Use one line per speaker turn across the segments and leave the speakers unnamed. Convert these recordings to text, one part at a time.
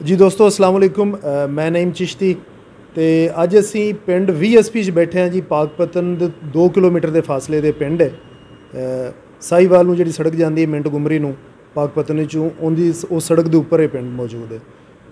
ਜੀ ਦੋਸਤੋ ਅਸਲਾਮ ਵਾਲੇਕੁਮ ਅ, ਮੈਂ ਨਈਮ ਚਿਸ਼ਤੀ ਤੇ ਅੱਜ ਅਸੀਂ ਪਿੰਡ ਵੀਐਸਪੀ 'ਚ ਬੈਠੇ ਹਾਂ ਜੀ। ਪਾਕਪਤਨ ਦੇ 2 ਕਿਲੋਮੀਟਰ ਦੇ ਫਾਸਲੇ ਦੇ ਪਿੰਡ ਹੈ। ਅ, ਸਾਹੀਵਾਲ ਨੂੰ ਜਿਹੜੀ ਸੜਕ ਜਾਂਦੀ ਹੈ ਮਿੰਟ ਗੁਮਰੀ ਨੂੰ ਪਾਕਪਤਨ ਚੋਂ ਉਹਦੀ ਉਸ ਸੜਕ ਦੇ ਉੱਪਰ ਇਹ ਪਿੰਡ ਮੌਜੂਦ ਹੈ।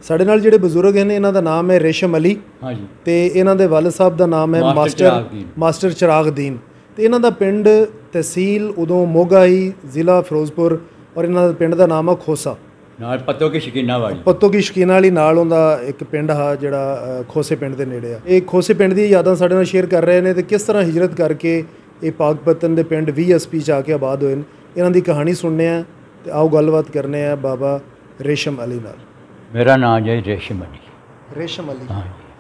ਸਾਡੇ ਨਾਲ ਜਿਹੜੇ ਬਜ਼ੁਰਗ ਹਨ ਇਹਨਾਂ ਦਾ ਨਾਮ ਹੈ ਰੇਸ਼ਮ ਅਲੀ
ਹਾਂਜੀ
ਤੇ ਇਹਨਾਂ ਦੇ ਵਾਲਦ ਸਾਹਿਬ ਦਾ ਨਾਮ ਹੈ
ਮਾਸਟਰ
ਮਾਸਟਰ
ਚਿਰਾਗ ਦੀਨ।
ਮਾਸਟਰ ਚਿਰਾਗ ਦੀਨ ਤੇ ਇਹਨਾਂ ਦਾ ਪਿੰਡ ਤਹਿਸੀਲ ਉਦੋਂ ਮੋਗਾ ਹੀ ਜ਼ਿਲ੍ਹਾ ਫਿਰੋਜ਼ਪੁਰ ਔਰ ਇਹਨਾਂ ਦਾ ਪਿੰਡ ਦਾ ਨਾਮ ਹੈ ਖੋਸਾ।
ਨਾਲ ਪੱਤੋ ਕੀ ਸ਼ਕੀਨਾ ਵਾਲੀ।
ਪੱਤੋ ਕੀ ਸ਼ਕੀਨ ਵਾਲੀ ਨਾਲ ਉਹਦਾ ਇੱਕ ਪਿੰਡ ਆ ਜਿਹੜਾ ਖੋਸੇ ਪਿੰਡ ਦੇ ਨੇੜੇ ਆ। ਇਹ ਖੋਸੇ ਪਿੰਡ ਦੀ ਯਾਦਾਂ ਸਾਡੇ ਨਾਲ ਸ਼ੇਅਰ ਕਰ ਰਹੇ ਨੇ ਤੇ ਕਿਸ ਤਰ੍ਹਾਂ ਹਿਜਰਤ ਕਰਕੇ ਇਹ ਪਾਕਪਤਨ ਦੇ ਪਿੰਡ ਵੀਐਸਪੀ ਚ ਆ ਕੇ ਆਬਾਦ ਹੋਏ ਨੇ। ਇਹਨਾਂ ਦੀ ਕਹਾਣੀ ਸੁਣਨੇ ਆ ਤੇ ਆਓ ਗੱਲਬਾਤ ਕਰਨੇ ਆ ਬਾਬਾ ਰੇਸ਼ਮ ਅਲੀ ਨਾਲ।
ਮੇਰਾ ਨਾਮ ਜੀ ਰੇਸ਼ਮ ਅਲੀ।
ਰੇਸ਼ਮ ਅਲੀ।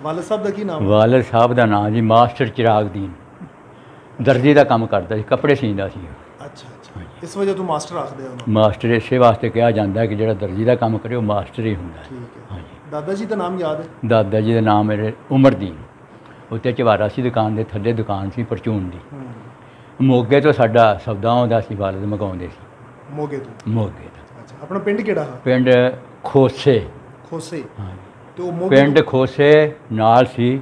ਵਾਲਦ ਸਾਹਿਬ ਦਾ ਕੀ ਨਾਮ
ਵਾਲਦ ਸਾਹਿਬ ਦਾ ਨਾਮ ਜੀ ਮਾਸਟਰ ਚਿਰਾਗ ਦੀਨ। ਦਰਜੀ ਦਾ ਕੰਮ ਕਰਦਾ ਸੀ ਕੱਪੜੇ ਸੀਂਦਾ ਸੀ
ਇਸ ਵਜ੍ਹਾ ਤੋਂ ਮਾਸਟਰ ਆਖਦੇ ਆ ਉਹਨੂੰ
ਮਾਸਟਰ ਇਸੇ ਵਾਸਤੇ ਕਿਹਾ ਜਾਂਦਾ ਹੈ ਕਿ ਜਿਹੜਾ ਦਰਜੀ ਦਾ ਕੰਮ ਕਰੇ ਉਹ ਮਾਸਟਰ ਹੀ ਹੁੰਦਾ ਹੈ।
ਠੀਕ ਹੈ।
ਹਾਂਜੀ।
ਦਾਦਾ ਜੀ ਦਾ ਨਾਮ ਯਾਦ ਹੈ?
ਦਾਦਾ ਜੀ ਦਾ ਨਾਮ ਮੇਰੇ ਉਮਰਦੀਨ ਉੱਤੇ ਚਵਾਰਾ ਸੀ ਦੁਕਾਨ ਦੇ ਥੱਲੇ ਦੁਕਾਨ ਸੀ ਪਰਚੂਨ ਦੀ। ਮੋਗੇ ਤੋਂ ਸਾਡਾ ਸੌਦਾ ਆਉਂਦਾ ਸੀ ਵਾਲਦ ਮਗਾਉਂਦੇ ਸੀ।
ਮੋਗੇ ਤੋਂ?
ਮੋਗੇ ਤੋਂ।
ਅੱਛਾ ਆਪਣਾ ਪਿੰਡ ਕਿਹੜਾ ਹੈ?
ਪਿੰਡ ਖੋਸੇ।
ਖੋਸੇ।
ਹਾਂਜੀ।
ਤੇ ਉਹ ਮੋਗੇ
ਪਿੰਡ ਖੋਸੇ ਨਾਲ ਸੀ।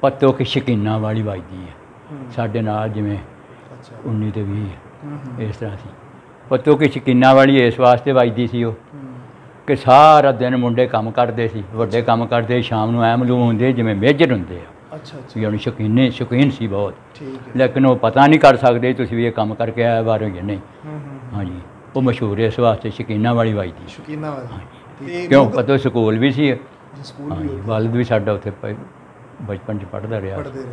ਪੱਤੋ ਕੀ ਸ਼ਕੀਨਾ ਵਾਲੀ ਵੱਜਦੀ ਹੈ।
ਹੂੰ,
ਸਾਡੇ ਨਾਲ ਜਿਵੇਂ 19 ਤੇ 20
ਹੂੰ। ਹੂੰ
ਇਸ ਤਰ੍ਹਾਂ ਸੀ। ਪੱਤੋ ਕੀ ਸ਼ਕੀਨਾ ਵਾਲੀ ਇਸ ਵਾਸਤੇ ਵੱਜਦੀ ਸੀ ਉਹ। ਕਿ ਸਾਰਾ ਦਿਨ ਮੁੰਡੇ ਕੰਮ ਕਰਦੇ ਸੀ ਵੱਡੇ ਕੰਮ ਕਰਦੇ ਸ਼ਾਮ ਨੂੰ ਐਮਲੂ ਹੁੰਦੇ ਜਿਵੇਂ ਮੇਜਰ ਹੁੰਦੇ ਆ।
ਅੱਛਾ ਅੱਛਾ।
ਉਹਨੂੰ ਸ਼ਕੀਨੇ ਸ਼ੌਕੀਨ ਸੀ ਬਹੁਤ।
ਠੀਕ ਹੈ।
ਲੇਕਿਨ ਉਹ ਪਤਾ ਨਹੀਂ ਕਰ ਸਕਦੇ ਤੁਸੀਂ ਵੀ ਇਹ ਕੰਮ ਕਰਕੇ ਆਇਆ ਬਾਹਰੋਂ ਜਾਂ ਨਹੀਂ। ਹਾਂਜੀ। ਉਹ ਮਸ਼ਹੂਰ ਇਸ ਵਾਸਤੇ ਸ਼ਕੀਨਾ ਵਾਲੀ ਵੱਜਦੀ।
ਸ਼ੁਕੀਨਾ ਵਾਲਾ।
ਕਿਉਂ? ਪਤਾ ਸਕੂਲ ਵੀ ਸੀ।
ਸਕੂਲ ਵੀ
ਵਾਲਦ ਵੀ ਸਾਡਾ ਉੱਥੇ ਬਚਪਨ ਚ ਪੜ੍ਹਦਾ ਰਿਹਾ।
ਪੜਦੇ ਰਹੇ।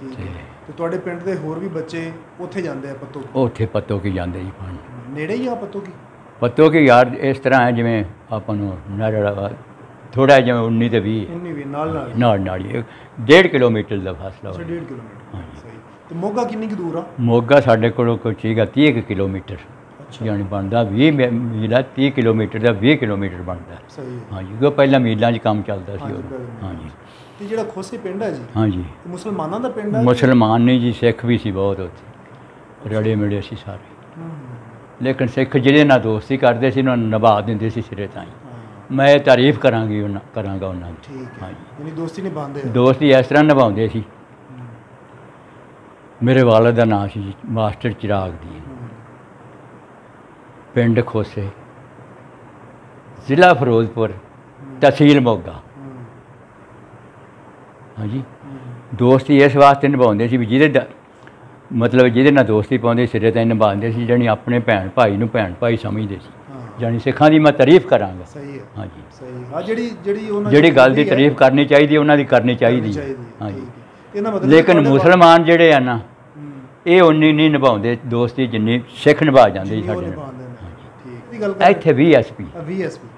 ਠੀਕ ਹੈ। ਤੇ ਤੁਹਾਡੇ ਪਿੰਡ ਦੇ ਹੋਰ ਵੀ ਬੱਚੇ ਉੱਥੇ ਜਾਂਦੇ ਆ ਪੱਤੋ
ਉਹ ਉੱਥੇ ਪੱਤੋ ਕੀ ਜਾਂਦੇ ਜੀ ਪਾਣੀ।
ਨੇੜੇ ਹੀ ਆ ਪੱਤੋ ਕੀ
ਪੱਤੋ ਕੀ ਯਾਰ ਇਸ ਤਰ੍ਹਾਂ ਹੈ ਜਿਵੇਂ ਆਪਾਂ ਨੂੰ ਨਰੜਾ ਥੋੜਾ ਜਿਵੇਂ 19 ਤੇ 20 ਹੈ।
19 ਵੀ ਨਾਲ ਨਾਲ।
ਨਾਲ ਨਾਲ ਹੀ ਇੱਕ ਡੇਢ ਕਿਲੋਮੀਟਰ ਦਾ ਫਾਸਲਾ ਹੋਇਆ।
1.5 ਕਿਲੋਮੀਟਰ। ਸਹੀ। ਤੇ ਮੋਗਾ ਕਿੰਨੀ ਕੁ ਦੂਰ ਆ?
ਮੋਗਾ ਸਾਡੇ ਕੋਲੋਂ ਕੋਈ ਸੀਗਾ 30 ਕੁ ਕਿਲੋਮੀਟਰ। ਯਾਨੀ ਬਣਦਾ 20 ਮੀ- ਮੀਲ ਆ 30 ਕਿਲੋਮੀਟਰ ਦਾ 20 ਕਿਲੋਮੀਟਰ ਬਣਦਾ।
ਸਹੀ ਹੈ।
ਹਾਂਜੀ ਕਿਉਂ ਪਹਿਲਾਂ ਮੀਲਾਂ 'ਚ ਕੰਮ ਚੱਲਦਾ ਸੀ
ਹਾਂਜੀ, ਤੇ ਜਿਹੜਾ ਖੋਸੇ ਪਿੰਡ ਹੈ ਜੀ
ਹਾਂਜੀ।
ਇਹ ਮੁਸਲਮਾਨਾਂ ਦਾ ਪਿੰਡ ਹੈ
ਮੁਸਲਮਾਨ ਨਹੀਂ ਜੀ ਸਿੱਖ ਵੀ ਸੀ ਬਹੁਤ ਉੱਥੇ। ਰੜੇ ਮਿਲੇ ਸੀ ਸਾਰੇ। ਲੇਕਿਨ ਸਿੱਖ ਜਿਹੜੇ ਨਾਲ ਦੋਸਤੀ ਕਰਦੇ ਸੀ ਉਹਨਾਂ ਨੂੰ ਨਿਭਾ ਦਿੰਦੇ ਸੀ ਸਿਰੇ ਤਾਈਂ। ਮੈਂ ਇਹ ਤਾਰੀਫ ਕਰਾਂਗੀ ਉਹਨਾਂ ਕਰਾਂਗਾ ਉਹਨਾਂ ਦੀ।
ਠੀਕ ਹੈ। ਯਾਨੀ ਦੋਸਤੀ ਨਿਭਾਉਂਦੇ
ਦੋਸਤੀ ਇਸ ਤਰ੍ਹਾਂ ਨਿਭਾਉਂਦੇ ਸੀ। ਮੇਰੇ ਵਾਲਦ ਦਾ ਨਾਮ ਸੀ ਮਾਸਟਰ ਚਿਰਾਗ ਦੀ। ਪਿੰਡ ਖੋਸੇ ਜ਼ਿਲ੍ਹਾ ਫਿਰੋਜ਼ਪੁਰ ਤਹਿਸੀਲ ਮੋਗਾ। ਹਾਂਜੀ। ਦੋਸਤੀ ਇਸ ਵਾਸਤੇ ਨਿਭਾਉਂਦੇ ਸੀ ਵੀ ਜਿਹਦੇ ਮਤਲਬ ਜਿਹਦੇ ਨਾਲ ਦੋਸਤੀ ਪਾਉਂਦੇ ਸਿਰੇ ਤਾਈਂ ਨਿਭਾਉਂਦੇ ਸੀ ਜਾਣੀ ਆਪਣੇ ਭੈਣ ਭਾਈ ਨੂੰ ਭੈਣ ਭਾਈ ਸਮਝਦੇ ਸੀ। ਜਾਣੀ ਸਿੱਖਾਂ ਦੀ ਮੈਂ ਤਾਰੀਫ ਕਰਾਂਗਾ।
ਸਹੀ ਹੈ।
ਹਾਂਜੀ।
ਸਹੀ ਆ ਜਿਹੜੀ ਜਿਹੜੀ ਉਹਨਾਂ
ਜਿਹੜੀ ਗੱਲ ਦੀ ਤਾਰੀਫ ਕਰਨੀ ਚਾਹੀਦੀ ਉਹਨਾਂ ਦੀ ਕਰਨੀ ਚਾਹੀਦੀ ਹਾਂਜੀ।
ਇਹਦਾ ਮਤਲਬ
ਲੇਕਿਨ ਮੁਸਲਮਾਨ ਜਿਹੜੇ ਆ ਨਾ ਇਹ ਉਨੀ ਨਹੀਂ ਨਿਭਾਉਂਦੇ ਦੋਸਤੀ ਜਿੰਨੀ ਸਿੱਖ ਨਿਭਾ ਜਾਂਦੇ
ਜਿੰਨੀ
ਸਾਡੇ ਨਾਲ।
ਠੀਕ ਦੀ ਗੱਲ
ਇੱਥੇ ਵੀ ਐਸਪੀ
ਵੀਐਸਪੀ ਅੱਛਾ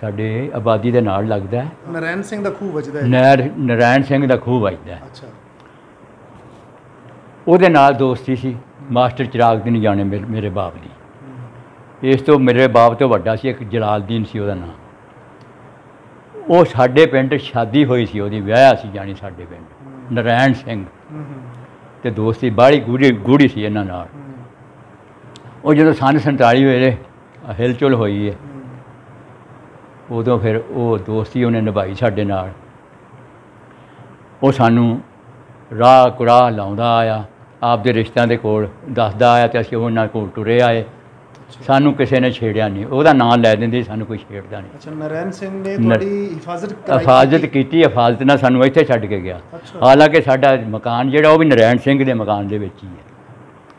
ਸਾਡੇ ਆਬਾਦੀ ਦੇ ਨਾਲ ਲੱਗਦਾ ਹੈ।
ਨਰੈਣ ਸਿੰਘ ਦਾ ਖੂਹ ਵੱਜਦਾ ਹੈ।
ਨੈਰ ਨਰਾਇਣ ਸਿੰਘ ਦਾ ਖੂਹ ਵੱਜਦਾ ਹੈ।
ਅੱਛਾ।
ਉਹਦੇ ਨਾਲ ਦੋਸਤੀ ਸੀ ਮਾਸਟਰ ਚਿਰਾਗ ਦੀ ਨਹੀਂ ਜਾਣੇ ਮੇਰੇ ਬਾਪ ਦੀ। ਇਸ ਤੋਂ ਮੇਰੇ ਬਾਪ ਤੋਂ ਵੱਡਾ ਸੀ ਇੱਕ ਜਲਾਲਦੀਨ ਸੀ ਉਹਦਾ ਨਾਮ। ਉਹ ਸਾਡੇ ਪਿੰਡ ਸ਼ਾਦੀ ਹੋਈ ਸੀ ਉਹਦੀ ਵਿਆਹਿਆ ਸੀ ਜਾਣੀ ਸਾਡੇ ਪਿੰਡ।
ਹੂੰ,
ਨਰਾਇਣ ਸਿੰਘ। ਤੇ ਦੋਸਤੀ ਬਾਹਲੀ ਗੂੜੀ ਗੂੜੀ ਸੀ ਇਹਨਾਂ ਨਾਲ। ਉਹ ਜਦੋਂ ਸੰਨ 47 ਵੇਲੇ ਹਿਲਚੁਲ ਹੋਈ ਹੂੰ, ਉਦੋਂ ਫਿਰ ਉਹ ਦੋਸਤੀ ਉਹਨੇ ਨਿਭਾਈ ਸਾਡੇ ਨਾਲ। ਉਹ ਸਾਨੂੰ ਰਾਹ ਕੁਰਾਹ ਲਾਉਂਦਾ ਆਇਆ ਆਪਦੇ ਰਿਸ਼ਤਿਆਂ ਦੇ ਕੋਲ ਦੱਸਦਾ ਆਇਆ ਤੇ ਅਸੀਂ ਉਹਨਾਂ ਕੋਲ ਟੁਰੇ ਆਏ। ਸਾਨੂੰ ਕਿਸੇ ਨੇ ਛੇੜਿਆ ਨਹੀਂ। ਉਹਦਾ ਨਾਮ ਲੈ ਦਿੰਦੇ ਸਾਨੂੰ ਕੋਈ ਛੇੜਦਾ ਨਹੀਂ।
ਅੱਛਾ ਨਰੈਣ ਸਿੰਘ ਨੇ ਤੁਹਾਡੀ ਹਿਫਾਜ਼ਤ ਕਰਾਈ
ਹਿਫਾਜ਼ਤ ਕੀਤੀ? ਹਿਫਾਜ਼ਤ ਨਾਲ ਸਾਨੂੰ ਇੱਥੇ ਛੱਡ ਕੇ ਗਿਆ। ਹਾਲਾਂਕਿ ਸਾਡਾ ਮਕਾਨ ਜਿਹੜਾ ਉਹ ਵੀ ਨਰਾਇਣ ਸਿੰਘ ਦੇ ਮਕਾਨ ਦੇ ਵਿੱਚ ਹੀ ਹੈ।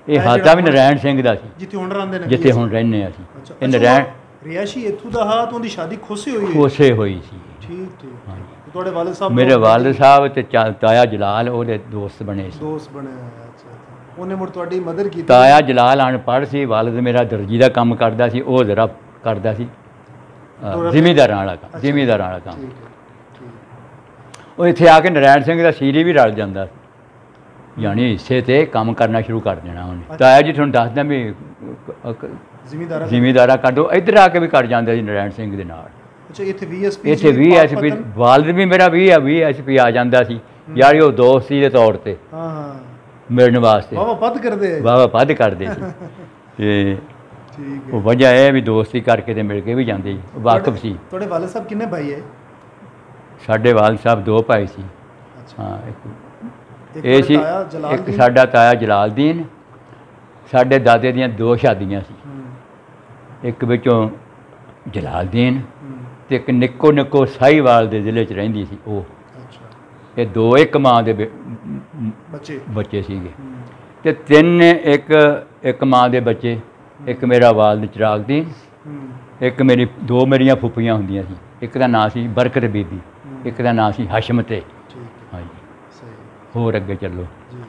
ਇਹ
ਜਿਹੜਾ
ਵੀ ਨਰਾਇਣ ਸਿੰਘ ਦਾ ਸੀ।
ਜਿੱਥੇ ਹੁਣ ਰਹਿੰਦੇ ਨੇ
ਜਿੱਥੇ ਹੁਣ ਰਹਿੰਦੇ ਹਾਂ ਅਸੀਂ। ਇਹ ਨਰਾਇਣ
ਰਿਆਸ਼ੀ ਇੱਥੋਂ ਦਾ ਹਾਂ ਤੋਂ ਦੀ ਸ਼ਾਦੀ ਖੋਸੇ ਹੋਈ ਹੈ
ਖੋਸੇ ਹੋਈ ਸੀ।
ਠੀਕ ਠੀਕ
ਹਾਂਜੀ
ਤੁਹਾਡੇ ਵਾਲਿਦ ਸਾਹਿਬ
ਮੇਰੇ ਵਾਲਦ ਸਾਹਿਬ ਤੇ ਤਾਇਆ ਜਲਾਲ ਉਹਦੇ ਦੋਸਤ ਬਣੇ ਸੀ।
ਦੋਸਤ ਬਣੇ ਅੱਛਾ। ਉਹਨੇ ਮੁੜ ਤੁਹਾਡੀ ਮਦਦ ਕੀਤੀ?
ਤਾਇਆ ਜਲਾਲ ਅਨਪੜ੍ਹ ਸੀ ਵਾਲਦ ਮੇਰਾ ਦਰਜੀ ਦਾ ਕੰਮ ਕਰਦਾ ਸੀ ਉਹ ਜ਼ਰਾ ਕਰਦਾ ਸੀ। ਜ਼ਿਮੀਂਦਾਰਾਂ ਵਾਲਾ ਕੰਮ ਜ਼ਿਮੀਂਦਾਰਾਂ ਵਾਲਾ ਕੰਮ। ਉਹ ਇੱਥੇ ਆ ਕੇ ਨਰਾਇਣ ਸਿੰਘ ਦਾ ਸੀਰੀ ਵੀ ਰਲ ਜਾਂਦਾ। ਯਾਨੀ ਹਿੱਸੇ ਤੇ ਕੰਮ ਕਰਨਾ ਸ਼ੁਰੂ ਕਰ ਦੇਣਾ ਉਹਨੇ। ਤਾਇਆ ਜੀ ਤੁਹਾਨੂੰ ਦੱਸਦਾ ਵੀ
ਜ਼ਿਮੀਦਾਰਾਂ
ਜ਼ਿਮੀਂਦਾਰਾ ਦੋ ਇੱਧਰ ਆ ਕੇ ਵੀ ਕਰ ਜਾਂਦਾ ਸੀ ਨਰਾਇਣ ਸਿੰਘ ਦੇ ਨਾਲ।
ਅੱਛਾ ਇੱਥੇ ਵੀਐਸਪੀ
ਇੱਥੇ ਵੀ ਐਸਪੀ ਵਾਲਦ ਵੀ ਮੇਰਾ ਵੀ ਆ ਵੀ ਐਸਪੀ ਆ ਜਾਂਦਾ ਸੀ। ਯਾਰ ਉਹ ਦੋਸਤ ਸੀ ਦੇ ਤੌਰ ਤੇ
ਹਾਂ ਹਾਂ।
ਮਿਲਣ ਵਾਸਤੇ।
ਬਾਬਾ ਪੱਦ ਕਰਦੇ
ਵਾਵਾ ਵੱਧ ਕਰਦੇ ਸੀ। ਤੇ
ਠੀਕ ਹੈ।
ਉਹ ਵਜ੍ਹਾ ਹੈ ਵੀ ਦੋਸਤੀ ਕਰਕੇ ਤੇ ਮਿਲ ਕੇ ਵੀ ਜਾਂਦੇ ਸੀ। ਵਾਕਫ ਸੀ।
ਤੁਹਾਡੇ ਵਾਲਦ ਸਾਹਿਬ ਕਿੰਨੇ ਭਾਈ ਹੈ?
ਸਾਡੇ ਵਾਲ ਸਾਹਿਬ ਦੋ ਭਾਈ ਸੀ।
ਅੱਛਾ।
ਹਾਂ ਇੱਕ
ਇੱਕ
ਇਹ ਸੀ ਇੱਕ। ਸਾਡਾ ਤਾਇਆ ਜਲਾਲਦੀਨ। ਸਾਡੇ ਦਾਦੇ ਦੀਆਂ ਦੋ ਸ਼ਾਦੀਆਂ ਸੀ। ਇੱਕ ਵਿੱਚੋਂ ਜਲਾਲਦੀਨ ਤੇ ਇੱਕ ਨਿੱਕੋ ਨਿੱਕੋ ਸਾਹੀਵਾਲ ਦੇ ਜ਼ਿਲ੍ਹੇ 'ਚ ਰਹਿੰਦੀ ਸੀ ਉਹ।
ਅੱਛਾ।
ਇਹ ਦੋ ਇੱਕ ਮਾਂ ਦੇ
ਬੱਚੇ।
ਬੱਚੇ ਸੀਗੇ। ਤੇ ਤਿੰਨ ਇੱਕ ਇੱਕ ਮਾਂ ਦੇ ਬੱਚੇ ਇੱਕ ਮੇਰਾ ਵਾਲਦ ਚਿਰਾਗਦੀਨ ਇੱਕ ਮੇਰੀ ਦੋ ਮੇਰੀਆਂ ਫੁੱਫੀਆਂ ਹੁੰਦੀਆਂ ਸੀ। ਇੱਕ ਦਾ ਨਾਂ ਸੀ ਬਰਕਤ ਬੀਬੀ। ਇੱਕ ਦਾ ਨਾਂ ਸੀ ਹਸ਼ਮਤੇ
ਠੀਕ ਹੈ।
ਹਾਂਜੀ।
ਸਹੀ
ਹੋਰ ਅੱਗੇ ਚੱਲੋ।
ਜੀ।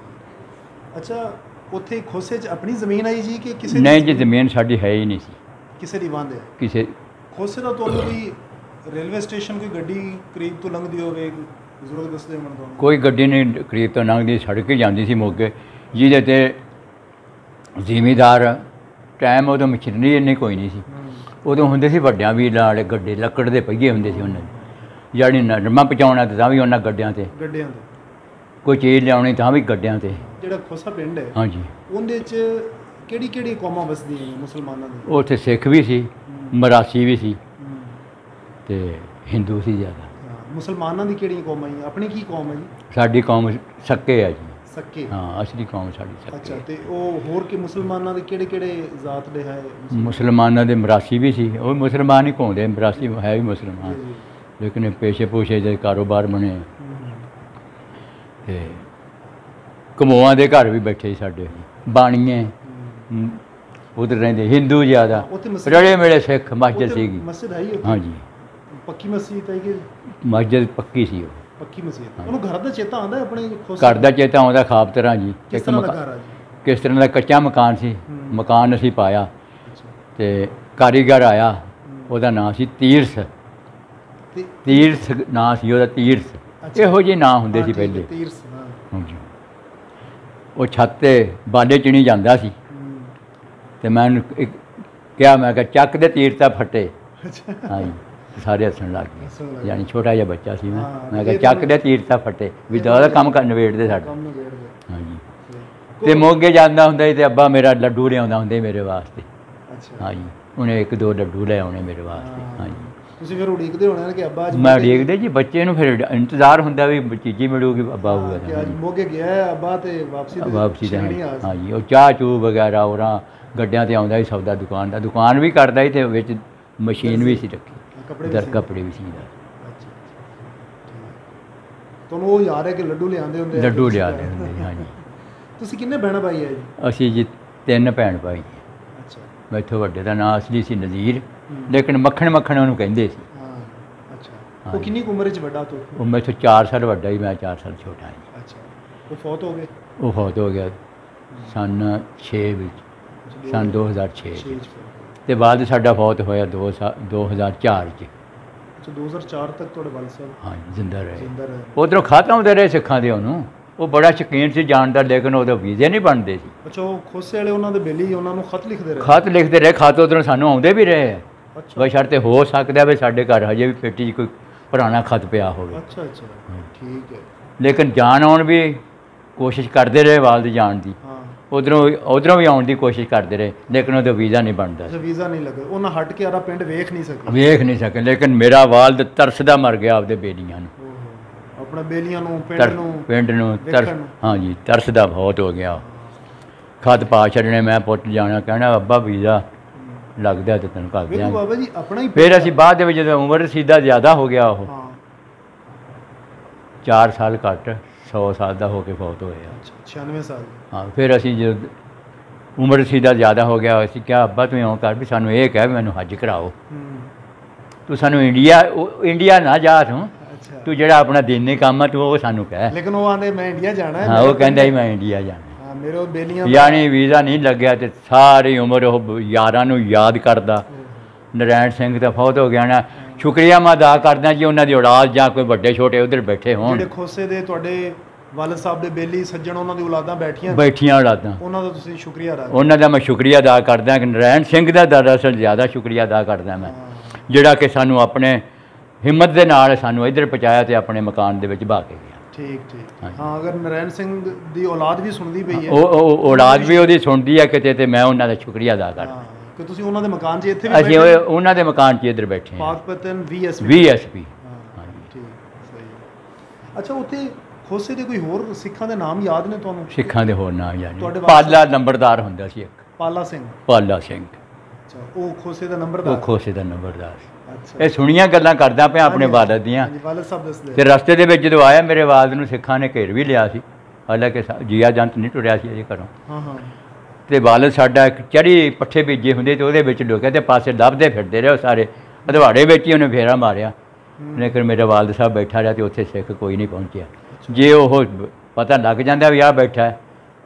ਅੱਛਾ ਉੱਥੇ ਖੋਸੇ 'ਚ ਆਪਣੀ ਜ਼ਮੀਨ ਆਈ ਜੀ ਕਿ ਕਿਸੇ
ਨਹੀਂ ਜੀ ਜ਼ਮੀਨ ਸਾਡੀ ਹੈ ਹੀ ਨਹੀਂ ਸੀ।
ਕਿਸੇ ਦੀ ਵੰਡ ਹੈ?
ਕਿਸੇ
ਖੋਸੇ ਦਾ ਤੁਹਾਨੂੰ ਕੋਈ ਰੇਲਵੇ ਸਟੇਸ਼ਨ ਕੋਈ ਗੱਡੀ ਕਰੀਬ ਤੋਂ ਲੰਘਦੀ ਹੋਵੇ ਬਜ਼ੁਰਗ ਦੱਸਦੇ ਹੋਣ ਤੁਹਾਨੂੰ?
ਕੋਈ ਗੱਡੀ ਨਹੀਂ ਕਰੀਬ ਤੋਂ ਲੰਘਦੀ ਸੜਕ ਹੀ ਜਾਂਦੀ ਸੀ ਮੋਗੇ। ਜਿਹਦੇ ਤੇ ਜ਼ਿਮੀਦਾਰ ਟਾਈਮ ਉਦੋਂ ਮਸ਼ੀਨਰੀ ਇੰਨੀ ਕੋਈ ਨਹੀਂ ਸੀ। ਉਦੋਂ ਹੁੰਦੇ ਸੀ ਵੱਡਿਆਂ ਵੀ ਵਾਲੇ ਗੱਡੇ ਲੱਕੜ ਦੇ ਪਹੀਏ ਹੁੰਦੇ ਸੀ ਉਹਨਾਂ ਦੇ। ਜਿਹੜੀ ਨਰਮਾ ਪਹੁੰਚਾਉਣਾ ਤੇ ਤਾਂ ਵੀ ਉਹਨਾਂ ਗੱਡਿਆਂ ਤੇ।
ਗੱਡਿਆਂ ਦੇ
ਕੋਈ ਚੀਜ਼ ਲਿਆਉਣੀ ਤਾਂ ਵੀ ਗੱਡਿਆਂ ਤੇ।
ਜਿਹੜਾ ਖੋਸਾ ਪਿੰਡ ਹੈ
ਹਾਂਜੀ।
ਉਹਦੇ 'ਚ ਕਿਹੜੀ ਕਿਹੜੀ ਕੌਮਾਂ ਵਸਦੀਆਂ ਨੇ ਮੁਸਲਮਾਨਾਂ ਦੀ?
ਉੱਥੇ ਸਿੱਖ ਵੀ ਸੀ ਮਰਾਸੀ ਵੀ ਸੀ
ਹੂੰ,
ਤੇ ਹਿੰਦੂ ਸੀ ਜ਼ਿਆਦਾ।
ਹਾਂ, ਮੁਸਲਮਾਨਾਂ ਦੀ ਕਿਹੜੀਆਂ ਕੌਮਾਂ ਹੈ ਆਪਣੀ ਕੀ ਕੌਮ ਹੈ ਜੀ?
ਸਾਡੀ ਕੌਮ ਸੱਕੇ ਆ ਜੀ।
ਸੱਕੇ।
ਹਾਂ ਅਸਲੀ ਕੌਮ ਸਾਡੀ
ਅੱਛਾ
ਸੱਕੇ
ਤੇ ਉਹ ਹੋਰ ਕਿ ਮੁਸਲਮਾਨਾਂ ਦੇ ਕਿਹੜੇ ਕਿਹੜੇ ਜ਼ਾਤ ਦੇ ਹੈ
ਮੁਸਲਮਾਨਾਂ? ਦੇ ਮਰਾਸੀ ਵੀ ਸੀ। ਉਹ ਮੁਸਲਮਾਨ ਹੀ ਘੁੰਮਦੇ ਮਰਾਸੀ ਹੈ ਵੀ
ਜੀ,
ਮੁਸਲਮਾਨ।
ਜੀ।
ਲੇਕਿਨ ਪੇਸ਼ੇ ਪੂਸ਼ੇ ਦੇ ਕਾਰੋਬਾਰ ਬਣੇ।
ਹੂੰ,
ਤੇ ਕਮੋਆਂ ਦੇ ਘਰ ਵੀ ਬੈਠੇ ਸਾਡੇ। ਬਾਣੀਏ
ਹੂੰ।
ਉਧਰ ਰਹਿੰਦੇ ਹਿੰਦੂ ਜ਼ਿਆਦਾ।
ਉੱਥੇ ਮਸਜਿਦ
ਰੜੇ ਮੇਲੇ ਸਿੱਖ ਮਸਜਿਦ
ਉੱਥੇ
ਸੀਗੀ।
ਮਸਜਿਦ ਹੈ ਹੀ ਉੱਥੇ?
ਹਾਂਜੀ।
ਪੱਕੀ ਮਸਜਿਦ ਹੈ ਕਿ
ਮਸਜਿਦ ਪੱਕੀ ਸੀ ਉਹ।
ਪੱਕੀ ਮਸਜਿਦ। ਉਹਨੂੰ ਘਰ ਦਾ ਚੇਤਾ ਆਉਂਦਾ ਹੈ ਆਪਣੇ
ਘਰ ਦਾ ਚੇਤਾ ਆਉਂਦਾ ਖਾਬ ਤਰ੍ਹਾਂ ਜੀ।
ਕਿਸ
ਇੱਕ
ਤਰ੍ਹਾਂ ਦਾ
ਮਕਾ-
ਘਰ ਆ ਜੀ
ਕਿਸ ਤਰ੍ਹਾਂ ਦਾ ਕੱਚਾ ਮਕਾਨ ਸੀ।
ਹੂੰ।
ਮਕਾਨ ਅਸੀਂ ਪਾਇਆ।
ਅੱਛਾ।
ਤੇ ਕਾਰੀਗਰ ਆਇਆ। ਉਹਦਾ ਨਾਂ ਸੀ ਤੀਰਥ
ਤੇ
ਤੀਰਥ ਨਾਂ ਸੀ ਉਹਦਾ ਤੀਰਥ
ਅੱਛਾ।
ਇਹੋ ਜਿਹੇ ਨਾਂ ਹੁੰਦੇ
ਹਾਂ,
ਸੀ
ਠੀਕ ਹੈ,
ਪਹਿਲੇ।
ਤੀਰਸ ਹਾਂ।
ਹਾਂਜੀ। ਉਹ ਛੱਤ ਤੇ ਬਾਲੇ ਚਿਣੀ ਜਾਂਦਾ ਸੀ। ਤੇ ਮੈਂ ਉਹਨੂੰ ਇੱਕ ਕਿਹਾ ਮੈਂ ਕਿਹਾ ਚੱਕ ਦੇ ਤੀਰ ਤਾਂ ਫਟੇ। ਹਾਂਜੀ ਸਾਰੇ ਹੱਸਣ ਲੱਗ ਗਏ। ਯਾਨੀ ਛੋਟਾ ਜਿਹਾ ਬੱਚਾ ਸੀ ਮੈਂ। ਮੈਂ ਕਿਹਾ ਚੱਕ ਦੇ ਤੀਰ ਤਾਂ ਫਟੇ। ਵੀ ਦਾ ਕੰਮ ਕਰ ਨਵੇੜਦੇ ਸਾਡਾ। ਹਾਂਜੀ। ਤੇ ਮੋਗੇ ਜਾਂਦਾ ਹੁੰਦਾ ਸੀ ਤੇ ਅੱਬਾ ਮੇਰਾ ਲੱਡੂ ਲਿਆਉਂਦਾ ਹੁੰਦੇ ਮੇਰੇ ਵਾਸਤੇ।
ਅੱਛਾ।
ਹਾਂਜੀ। ਉਹਨੇ ਇੱਕ ਦੋ ਲੱਡੂ ਲੈ ਆਉਣੇ ਮੇਰੇ ਵਾਸਤੇ। ਹਾਂਜੀ।
ਤੁਸੀਂ ਫਿਰ ਉਡੀਕਦੇ ਹੋਣੇ ਕਿ ਅੱਬਾ ਅੱਜ
ਮੈਂ ਦੇਖਦੇ ਜੀ ਬੱਚੇ ਨੂੰ ਫਿਰ ਇੰਤਜ਼ਾਰ ਹੁੰਦਾ ਵੀ ਚੀਜ਼ੀ ਮਿਲੂਗੀ ਅੱਬਾ
ਹਾਂ,
ਹੋਊਗਾ
ਕਿ ਅੱਜ ਮੋਗੇ ਗਿਆ ਹੈ ਅੱਬਾ ਤੇ ਵਾਪਸੀ ਤੇ
ਵਾਪਸੀ ਦਾ
ਆ ਸੀ।
ਹਾਂਜੀ ਉਹ ਚਾਹ ਚੂ ਵਗੈਰਾ ਉਹਨਾਂ ਗੱਡਿਆਂ ਤੇ ਆਉਂਦਾ ਸੀ ਸੌਦਾ ਦੁਕਾਨ ਦਾ। ਦੁਕਾਨ ਵੀ ਕਰਦਾ ਸੀ ਤੇ ਵਿੱਚ ਮਸ਼ੀਨ ਵੀ ਸੀ ਰੱਖੀ। ਦਰ
ਸੀ।
ਕੱਪੜੇ ਵੀ
ਅੱਛਾ, ਠੀਕ। ਤੁਹਾਨੂੰ ਉਹ ਯਾਦ ਹੈ ਕਿ ਲੱਡੂ ਲਿਆਂਦੇ ਹੁੰਦੇ
ਲੱਡੂ ਲਿਆਦੇ ਹੁੰਦੇ ਸੀ ਹਾਂਜੀ।
ਤੁਸੀਂ ਕਿੰਨੇ ਭੈਣ ਭਾਈ ਹੈ ਜੀ?
ਅਸੀਂ ਜੀ ਤਿੰਨ ਭੈਣ ਭਾਈ।
ਅੱਛਾ।
ਮੈਥੋਂ ਵੱਡੇ ਦਾ ਨਾਂ ਅਸਲੀ ਸੀ ਨਜ਼ੀਰ।
ਹੂੰ।
ਲੇਕਿਨ ਮੱਖਣ ਮੱਖਣ ਉਹਨੂੰ ਕਹਿੰਦੇ ਸੀ।
ਹਾਂ ਅੱਛਾ। ਉਹ। ਕਿੰਨੀ ਉਮਰ ਵਿੱਚ ਵੱਡਾ ਤੋਂ?
ਉਹ ਮੈਥੋਂ 4 ਸਾਲ ਵੱਡਾ ਹੀ ਮੈਂ 4 ਸਾਲ ਛੋਟਾ ਹਾਂ।
ਅੱਛਾ। ਉਹ ਫੌਤ ਹੋ ਗਏ?
ਉਹ ਫੌਤ ਹੋ ਗਿਆ ਸਨ 6 ਵਿੱਚ ਸਨ 2006
ਛੇ
ਚ।
ਚ ਫਿਰ।
ਤੇ ਬਾਅਦ ਸਾਡਾ ਫੌਤ ਹੋਇਆ 2 2004 ਚ।
ਅੱਛਾ 2004 ਤੱਕ ਤੁਹਾਡੇ ਵਾਲ ਸਾਹਿਬ
ਜ਼ਿੰਦਾ ਰਹੇ। ਉਧਰੋਂ ਖਤਮ ਹੁੰਦੇ ਰਹੇ ਸਿੱਖਾਂ ਦੇ ਉਹਨੂੰ। ਉਹ ਬੜਾ ਸ਼ੌਕੀਨ ਸੀ ਜਾਣ ਦਾ ਲੇਕਿਨ ਉਹਦੇ ਵੀਜ਼ੇ ਨਹੀਂ ਬਣਦੇ ਸੀ।
ਅੱਛਾ ਉਹ ਖੋਸੇ ਵਾਲੇ ਉਹਨਾਂ ਦੇ ਬੇਲੀ ਉਹਨਾਂ ਨੂੰ ਖਤ ਲਿਖਦੇ ਰਹੇ?
ਖਤ ਲਿਖਦੇ ਰਹੇ ਖਤ ਉਧਰੋਂ ਸਾਨੂੰ ਆਉਂਦੇ ਵੀ ਰਹੇ। ਬਸ਼ਰਤੇ ਹੋ ਸਕਦਾ ਵੀ ਸਾਡੇ ਘਰ ਹਜੇ ਵੀ ਪੇਟੀ 'ਚ ਕੋਈ ਪੁਰਾਣਾ ਖਤ ਪਿਆ ਹੋਵੇ।
ਅੱਛਾ ਅੱਛਾ। ਠੀਕ ਹੈ।
ਲੇਕਿਨ ਜਾਣ ਆਉਣ ਵੀ ਕੋਸ਼ਿਸ਼ ਕਰਦੇ ਰਹੇ ਵਾਲਦ ਜਾਣ ਦੀ।
ਹਾਂ।
ਉਧਰੋਂ ਉਧਰੋਂ ਵੀ ਆਉਣ ਦੀ ਕੋਸ਼ਿਸ਼ ਕਰਦੇ ਰਹੇ ਲੇਕਿਨ ਉਹਦਾ ਵੀਜ਼ਾ ਨਹੀਂ ਬਣਦਾ
ਅੱਛਾ ਵੀਜ਼ਾ ਨਹੀਂ ਲੱਗਾ ਉਹਨਾਂ ਹਟ ਕੇ ਆਰਾ ਪਿੰਡ ਵੇਖ ਨਹੀਂ ਸਕੇ।
ਵੇਖ ਨਹੀਂ ਸਕੇ ਲੇਕਿਨ ਮੇਰਾ ਵਾਲਦ ਤਰਸਦਾ ਮਰ ਗਿਆ ਆਪਦੇ ਬੇਲੀਆਂ ਨੂੰ।
ਆਪਣਾ ਬੇਲੀਆਂ ਨੂੰ ਪਿੰਡ ਨੂੰ
ਪਿੰਡ ਨੂੰ ਤਰਸ। ਹਾਂਜੀ ਤਰਸਦਾ ਬਹੁਤ ਹੋ ਗਿਆ। ਖਤ ਪਾ ਛੱਡਣੇ ਮੈਂ ਪੁੱਤ ਜਾਣਾ ਕਹਿਣਾ ਅੱਬਾ ਵੀਜ਼ਾ ਲੱਗਦਾ ਤੇ ਤੈਨੂੰ ਕਰ
ਵੇਖੋ
ਦਿਆਂਗੇ
ਬਾਬਾ ਜੀ ਆਪਣਾ ਹੀ
ਫਿਰ ਅਸੀਂ ਬਾਅਦ ਦੇ ਵਿੱਚ ਜਦੋਂ ਉਮਰ ਰਸੀਦਾ ਜ਼ਿਆਦਾ ਹੋ ਗਿਆ ਉਹ
ਹਾਂ।
4 ਸਾਲ ਘੱਟ 100 ਸਾਲ ਦਾ ਹੋ ਕੇ ਫੌਤ ਹੋਇਆ।
ਅੱਛਾ 96 ਸਾਲ।
ਹਾਂ ਫਿਰ ਅਸੀਂ ਜਦ ਉਮਰ ਰਸੀਦਾ ਜ਼ਿਆਦਾ ਹੋ ਗਿਆ ਅਸੀਂ ਕਿਹਾ ਅੱਬਾ ਤੂੰ ਇਉਂ ਕਰ ਵੀ ਸਾਨੂੰ ਇਹ ਕਹਿ ਵੀ ਮੈਨੂੰ ਹੱਜ ਕਰਾਓ।
ਹੂੰ।
ਤੂੰ ਸਾਨੂੰ ਇੰਡੀਆ ਉਹ ਇੰਡੀਆ ਨਾ ਜਾ ਤੂੰ।
ਅੱਛਾ।
ਤੂੰ ਜਿਹੜਾ ਆਪਣਾ ਦਿਨੀ ਕੰਮ ਆ ਤੂੰ ਉਹ ਸਾਨੂੰ ਕਹਿ।
ਲੇਕਿਨ ਉਹ ਆਂਦੇ ਮੈਂ ਇੰਡੀਆ ਜਾਣਾ ਹੈ
ਹਾਂ ਉਹ ਕਹਿੰਦਾ ਸੀ ਮੈਂ ਇੰਡੀਆ ਜਾਣਾ
ਹਾਂ। ਮੇਰੇ ਉਹ ਬੇਲੀਆਂ ਦਾ-
ਯਾਨੀ ਵੀਜ਼ਾ ਨਹੀਂ ਲੱਗਿਆ ਤੇ ਸਾਰੀ ਉਮਰ ਉਹ ਯਾਰਾਂ ਨੂੰ ਯਾਦ ਕਰਦਾ। ਨਰੈਣ ਸਿੰਘ ਦਾ ਫੌਤ ਹੋ ਗਿਆ ਨਾ। ਸ਼ੁਕਰੀਆ ਮੈਂ ਅਦਾ ਕਰਦਾ ਜੀ ਉਹਨਾਂ ਦੀ ਔਲਾਦ ਜਾਂ ਕੋਈ ਵੱਡੇ ਛੋਟੇ ਉਧਰ ਬੈਠੇ ਹੋਣ।
ਜਿਹੜੇ ਖੋਸੇ ਦੇ ਤੁਹਾਡੇ ਵਾਲਦ ਸਾਹਿਬ ਦੇ ਬੇਲੀ ਸੱਜਣ ਉਹਨਾਂ ਦੀ ਔਲਾਦਾਂ ਬੈਠੀਆਂ।
ਬੈਠੀਆਂ ਔਲਾਦਾਂ।
ਉਹਨਾਂ ਦਾ ਤੁਸੀਂ ਸ਼ੁਕਰੀਆ ਅਦਾ।
ਉਹਨਾਂ ਦਾ ਮੈਂ ਸ਼ੁਕਰੀਆ ਅਦਾ ਕਰਦਾ ਕਿ ਨਰੈਣ ਸਿੰਘ ਦਾ ਦਰਅਸਲ ਜ਼ਿਆਦਾ ਸ਼ੁਕਰੀਆ ਅਦਾ ਕਰਦਾ ਮੈਂ। ਜਿਹੜਾ ਕਿ ਸਾਨੂੰ ਆਪਣੇ ਹਿੰਮਤ ਦੇ ਨਾਲ ਸਾਨੂੰ ਇੱਧਰ ਪਹੁੰਚਾਇਆ ਤੇ ਆਪਣੇ ਮਕਾਨ ਦੇ ਵਿੱਚ ਬਾ ਕੇ
ਠੀਕ ਠੀਕ। ਹਾਂ ਅਗਰ ਨਰੈਣ ਸਿੰਘ ਦੀ ਔਲਾਦ ਵੀ ਸੁਣਦੀ ਪਈ ਹੈ।
ਉਹ ਉਹ ਔਲਾਦ ਵੀ ਉਹਦੀ ਸੁਣਦੀ ਹੈ ਕਿਤੇ ਤੇ ਮੈਂ ਉਹਨਾਂ ਦਾ ਸ਼ੁਕਰੀਆ ਅਦਾ ਕਰਦਾ।
ਤੇ ਤੁਸੀਂ ਉਹਨਾਂ ਦੇ ਮਕਾਨ 'ਚ ਇੱਥੇ ਵੀ
ਅਸੀਂ ਉਹ- ਉਹਨਾਂ ਦੇ ਮਕਾਨ 'ਚ ਇੱਧਰ ਬੈਠੇ ਹਾਂ।
ਪਾਕਪਤਨ ਵੀਐਸਪੀ
ਵੀਐਸਪੀ
ਹਾਂ ਠੀਕ ਸਹੀ। ਅੱਛਾ ਉੱਥੇ ਖੋਸੇ ਦੇ ਕੋਈ ਹੋਰ ਸਿੱਖਾਂ ਦੇ ਨਾਮ ਯਾਦ ਨੇ ਤੁਹਾਨੂੰ?
ਸਿੱਖਾਂ ਦੇ ਹੋਰ ਨਾਮ
ਵਾਸਤੇ-
ਪਾਲਾ ਨੰਬਰਦਾਰ ਹੁੰਦਾ ਸੀ ਇੱਕ।
ਪਾਲਾ ਸਿੰਘ।
ਪਾਲਾ ਸਿੰਘ।
ਅੱਛਾ ਉਹ ਖੋਸੇ ਦਾ
ਉਹ
ਨੰਬਰਦਾਰ
ਖੋਸੇ ਦਾ ਨੰਬਰਦਾਰ ਇਹ ਸੁਣੀਆਂ ਗੱਲਾਂ ਕਰਦਾ ਪਿਆ ਆਪਣੇ ਵਾਲਦ ਦੀਆਂ।
ਵਾਲਦ ਸਾਹਿਬ ਦੱਸਦੇ
ਤੇ ਰਸਤੇ ਦੇ ਵਿੱਚ ਜਦੋਂ ਆਇਆ ਮੇਰੇ ਵਾਲਦ ਨੂੰ ਸਿੱਖਾਂ ਨੇ ਘੇਰ ਵੀ ਲਿਆ ਸੀ। ਹਾਲਾਂਕਿ ਜੀਆ ਜੰਤ ਨਹੀਂ ਟੁਰਿਆ ਸੀ ਅਜੇ ਘਰੋਂ।
ਹਾਂ ਹਾਂ।
ਤੇ ਵਾਲਦ ਸਾਡਾ ਇੱਕ ਚੜੀ ਪੱਠੇ ਬੀਜੇ ਹੁੰਦੇ ਤੇ ਉਹਦੇ ਵਿੱਚ ਲੁਕਿਆ ਤੇ ਪਾਸੇ ਲੱਭਦੇ ਫਿਰਦੇ ਰਹੇ ਸਾਰੇ। ਅਧਵਾੜੇ ਵਿੱਚ ਹੀ ਉਹਨੇ ਫੇਰਾ ਮਾਰਿਆ। ਲੇਕਿਨ ਮੇਰਾ ਵਾਲਦ ਸਾਹਿਬ ਬੈਠਾ ਰਿਹਾ ਤੇ ਉੱਥੇ ਸਿੱਖ ਕੋਈ ਨਹੀਂ ਪਹੁੰਚਿਆ। ਜੇ ਉਹ ਪਤਾ ਲੱਗ ਜਾਂਦਾ ਵੀ ਆ ਬੈਠਾ ਹੈ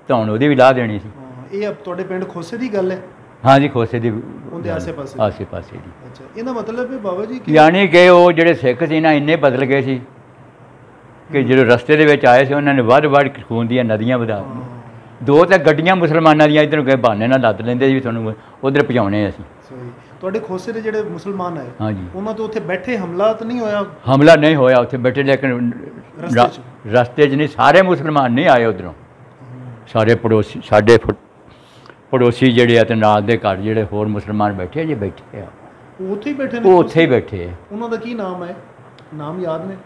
ਤਾਂ ਉਹਦੀ ਵੀ ਲਾਹ ਦੇਣੀ ਸੀ।
ਇਹ ਤੁਹਾਡੇ ਪਿੰਡ ਖੋਸੇ ਦੀ ਗੱਲ ਹੈ?
ਹਾਂਜੀ ਖੋਸੇ ਦੀ
ਉਹਦੇ ਆਸੇ-ਪਾਸੇ?
ਆਸੇ ਪਾਸੇ ਦੀ।
ਅੱਛਾ ਇਹਦਾ ਮਤਲਬ ਹੈ ਬਾਬਾ ਜੀ ਕਿ
ਯਾਨੀ ਕਿ ਉਹ ਜਿਹੜੇ ਸਿੱਖ ਸੀ ਨਾ ਇੰਨੇ ਬਦਲ ਗਏ ਸੀ ਕਿ ਜਦੋਂ ਰਸਤੇ ਦੇ ਵਿੱਚ ਆਏ ਸੀ ਉਹਨਾਂ ਨੇ ਵੱਧ ਵੱਧ ਖੂਨ ਦੀਆਂ ਨਦੀਆਂ ਵਧਾ ਦੋ ਤਾਂ ਗੱਡੀਆਂ ਮੁਸਲਮਾਨਾਂ ਦੀਆਂ ਇਧਰੋਂ ਗਏ ਬਹਾਨੇ ਨਾਲ ਲੱਦ ਲੈਂਦੇ ਸੀ ਵੀ ਤੁਹਾਨੂੰ ਉਧਰ ਪਹੁੰਚਾਉਣੇ ਅਸੀਂ।
ਤੁਹਾਡੇ ਖੋਸੇ ਦੇ ਜਿਹੜੇ ਮੁਸਲਮਾਨ ਹੈ
ਹਾਂਜੀ।
ਉਹਨਾਂ ਤੋਂ ਉੱਥੇ ਬੈਠੇ ਹਮਲਾ ਤਾਂ ਨਹੀਂ ਹੋਇਆ?
ਹਮਲਾ ਨਹੀਂ ਹੋਇਆ ਉੱਥੇ ਬੈਠੇ ਲੇਕਿਨ
ਰਸਤੇ 'ਚ?
ਨਹੀਂ ਸਾਰੇ ਮੁਸਲਮਾਨ ਨਹੀਂ ਆਏ ਉਧਰੋਂ। ਸਾਰੇ ਪੜੋਸੀ ਸਾਡੇ ਪੜੋਸੀ ਜਿਹੜੇ ਆ ਤੇ ਨਾਲ ਦੇ ਘਰ ਜਿਹੜੇ ਹੋਰ ਮੁਸਲਮਾਨ ਬੈਠੇ ਜੇ ਬੈਠੇ ਆ।
ਉਹ ਉੱਥੇ ਹੀ ਬੈਠੇ ਨੇ
ਉਹ ਉੱਥੇ ਹੀ ਬੈਠੇ ਆ।
ਉਹਨਾਂ ਦਾ ਕੀ ਨਾਮ ਹੈ? ਨਾਮ ਯਾਦ ਨੇ?